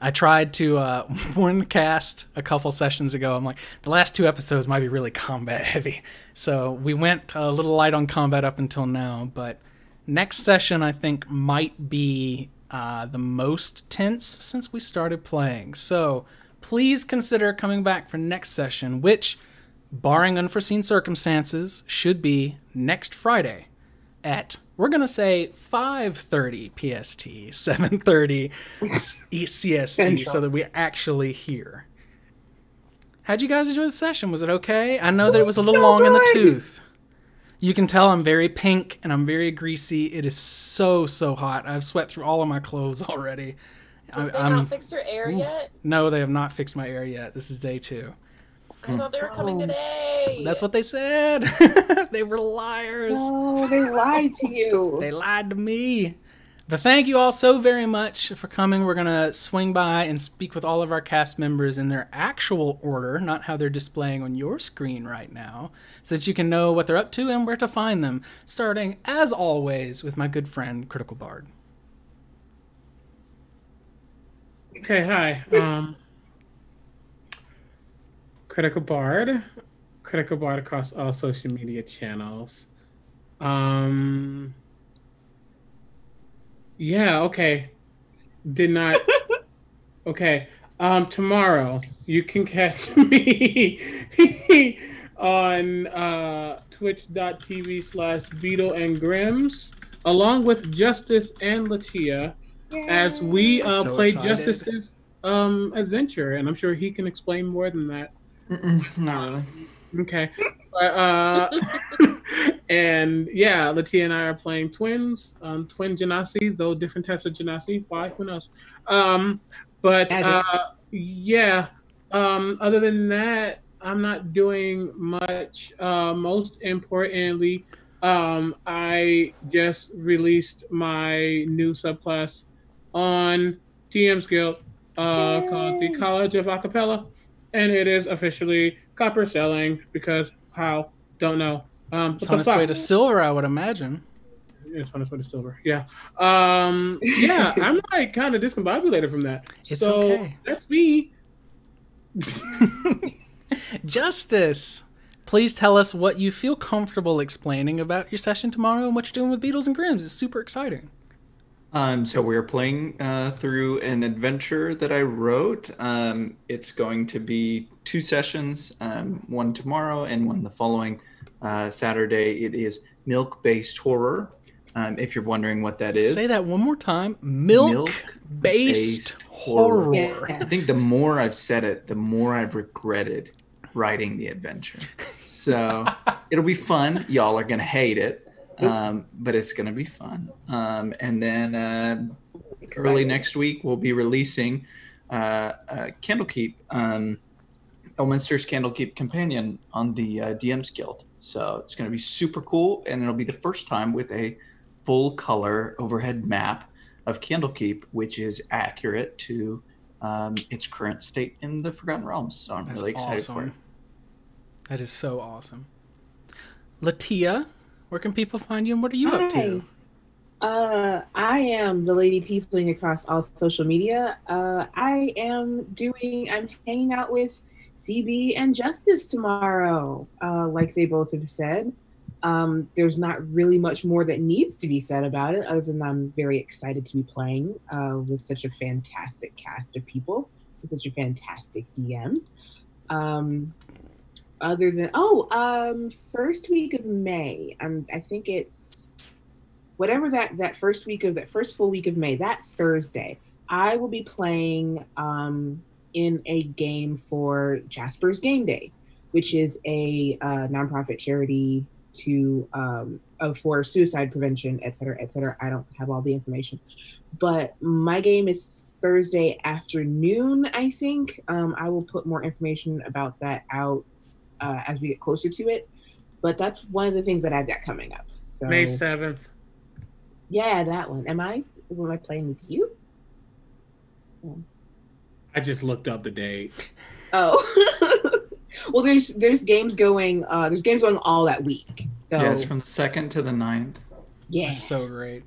I tried to uh, warn the cast a couple sessions ago. I'm like, the last two episodes might be really combat heavy. So we went a little light on combat up until now, but next session I think might be uh, the most tense since we started playing. So please consider coming back for next session, which, barring unforeseen circumstances, should be next Friday at we're gonna say 5:30 PST, 7:30 CST, so that we're actually here. How'd you guys enjoy the session? Was it okay? I know that it was a little so long in the tooth. You can tell I'm very pink and I'm very greasy. It is so so hot. I've sweat through all of my clothes already. I, Did they I'm not fix your air yet? no, they have not fixed my air yet. This is day two. I thought they were coming Oh. today. That's what they said. they were liars. No, they lied to you. They lied to me. But thank you all so very much for coming. We're going to swing by and speak with all of our cast members in their actual order, not how they're displaying on your screen right now, so that you can know what they're up to and where to find them. Starting, as always, with my good friend, Critical Bard. Okay, hi. Um, Critical Bard, Critical Bard across all social media channels. Um, yeah, okay. Did not. Okay. Um, tomorrow you can catch me on uh, twitch.tv slash Beadle and Grimm's, along with Justice and Latia as we uh, So play excited. Justice's um, adventure, and I'm sure he can explain more than that. Mm-mm, not really. Okay. But, uh, and yeah, Latia and I are playing twins, um, twin Genasi, though different types of Genasi. Why? Who knows? Um, but uh, yeah, um, other than that, I'm not doing much. Uh, most importantly, um, I just released my new subclass on DM's Guild uh, called the College of Acapella, and it is officially copper selling because how? Don't know. Um, It's on the its way to silver, I would imagine. It's on its way to silver. Yeah. Um. Yeah. I'm like kind of discombobulated from that. It's so okay. that's me. Justice, please tell us what you feel comfortable explaining about your session tomorrow and what you're doing with Beatles and Grimm's. It's super exciting. Um, so we're playing uh, through an adventure that I wrote. Um, it's going to be two sessions, um, one tomorrow and one the following uh, Saturday. It is milk-based horror. Um, if you're wondering what that is, Say that one more time. Milk, based Milk-based horror. horror. Yeah. I think the more I've said it, the more I've regretted writing the adventure. So it'll be fun. Y'all are gonna hate it, um, but it's gonna be fun. Um, and then uh, early next week we'll be releasing uh, uh, Candlekeep, um, Elminster's Candlekeep Companion on the uh, DM's Guild. So it's gonna be super cool, and it'll be the first time with a full color overhead map of Candlekeep, which is accurate to um, its current state in the Forgotten Realms. So I'm That's really excited for it. That is so awesome. Latia, where can people find you and what are you up to? Uh, I am the Lady Tiefling across all social media. Uh, I am doing, I'm hanging out with CB and Justice tomorrow, uh, like they both have said. Um, there's not really much more that needs to be said about it, other than I'm very excited to be playing uh, with such a fantastic cast of people, with such a fantastic DM. Um, other than oh, um, first week of May, um, I think it's whatever that that first week of that first full week of May, that Thursday, I will be playing um, in a game for Jasper's Game Day, which is a uh, nonprofit charity to um, uh, for suicide prevention, et cetera, et cetera. I don't have all the information, but my game is Thursday afternoon. I think um, I will put more information about that out uh, as we get closer to it. But that's one of the things that I've got coming up. So May seventh. yeah, that one. Am I? Am I playing with you? I just looked up the date. Oh. well, there's there's games going. Uh, there's games going all that week. So Yeah, it's from the second to the 9th. yeah. That's so great.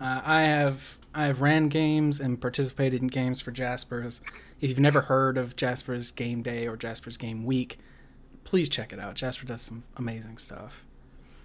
Uh, I have I have ran games and participated in games for Jasper's. If you've never heard of Jasper's Game Day or Jasper's Game Week, please check it out. Jasper does some amazing stuff.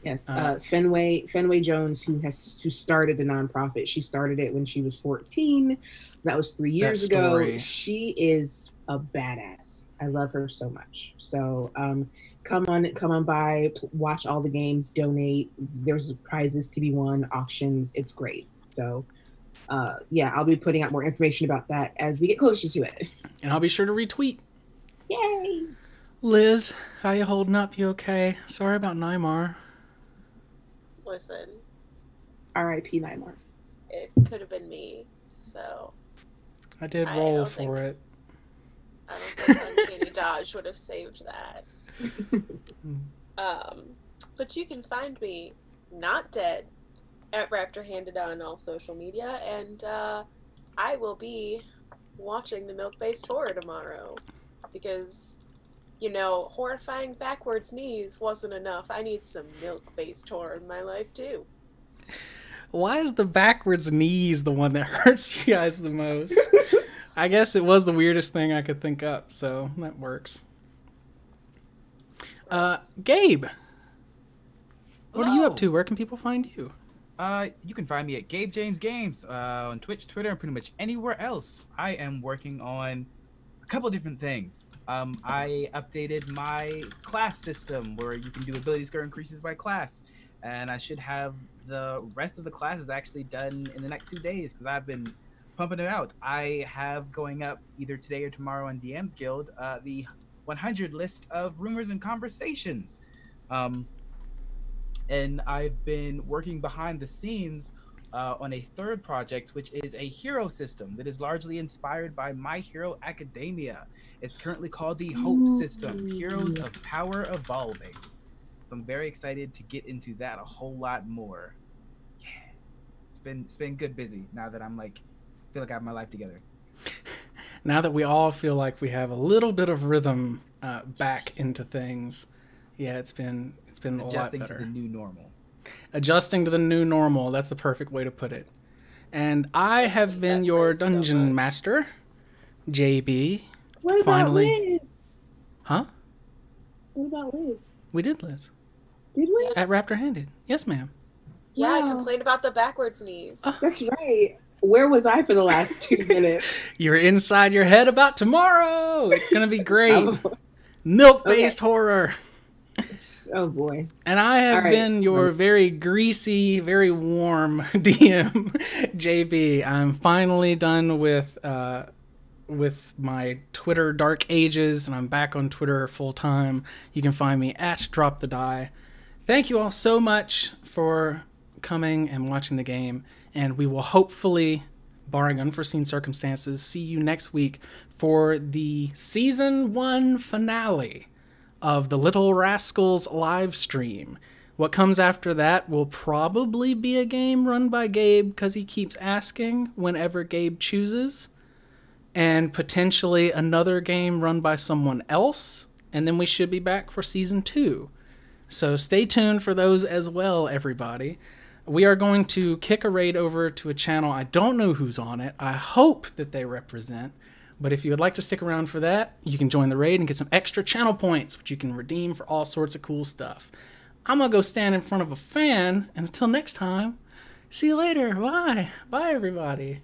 Yes, Uh, uh, Fenway Fenway Jones, who has who started the nonprofit. She started it when she was 14. That was three years ago. She is a badass. I love her so much. So um, come on, come on by, watch all the games, donate. There's prizes to be won, auctions. It's great. So uh, yeah, I'll be putting out more information about that as we get closer to it. And I'll be sure to retweet. Yay! Liz, how you holding up? You okay? Sorry about Nymar. Listen, R.I.P. Nymar. it could have been me. So I did I roll don't for think- it. I don't think Uncanny Dodge would have saved that. Um, but you can find me not dead at Raptor Handed on all social media, and uh, I will be watching the milk based horror tomorrow because, you know, horrifying backwards knees wasn't enough. I need some milk based horror in my life too. Why is the backwards knees the one that hurts you guys the most? I guess it was the weirdest thing I could think up, so that works. Uh, Gabe, what are you up to? Where can people find you? Uh, you can find me at Gabe James Games uh, on Twitch, Twitter, and pretty much anywhere else. I am working on a couple different things. Um, I updated my class system where you can do ability score increases by class, and I should have the rest of the classes actually done in the next two days because I've been pumping it out. I have going up either today or tomorrow on DM's Guild uh, the 100 list of rumors and conversations. Um, and I've been working behind the scenes uh, on a third project, which is a hero system that is largely inspired by My Hero Academia. It's currently called the Hope System Heroes of Power Evolving. So I'm very excited to get into that a whole lot more. Yeah, it's been it's been good busy now that I'm like feel like I have my life together. Now that we all feel like we have a little bit of rhythm uh, back into things, yeah, it's been it's been a lot Adjusting to better. the new normal. Adjusting to the new normal. That's the perfect way to put it. And I have been your phrase so dungeon master, JB. What about Finally. Liz? Huh? What about Liz? We did, Liz. Did we? At Raptor Handed. Yes, ma'am. Yeah, I complained about the backwards knees. That's right. Where was I for the last two minutes? You're inside your head about tomorrow. It's going to be great. Milk based horror. oh boy. And I have All right. been your very greasy, very warm DM, JB. I'm finally done with uh, with my Twitter dark ages, and I'm back on Twitter full time. You can find me at Drop the Die. Thank you all so much for coming and watching the game, and we will hopefully, barring unforeseen circumstances, see you next week for the season one finale of the Little Rascals live stream. What comes after that will probably be a game run by Gabe because he keeps asking whenever Gabe chooses, and potentially another game run by someone else. and then we should be back for season two. So stay tuned for those as well, everybody. We are going to kick a raid over to a channel. I don't know who's on it. I hope that they represent. But if you would like to stick around for that, you can join the raid and get some extra channel points, which you can redeem for all sorts of cool stuff. I'm going to go stand in front of a fan. And until next time, see you later. Bye. Bye, everybody.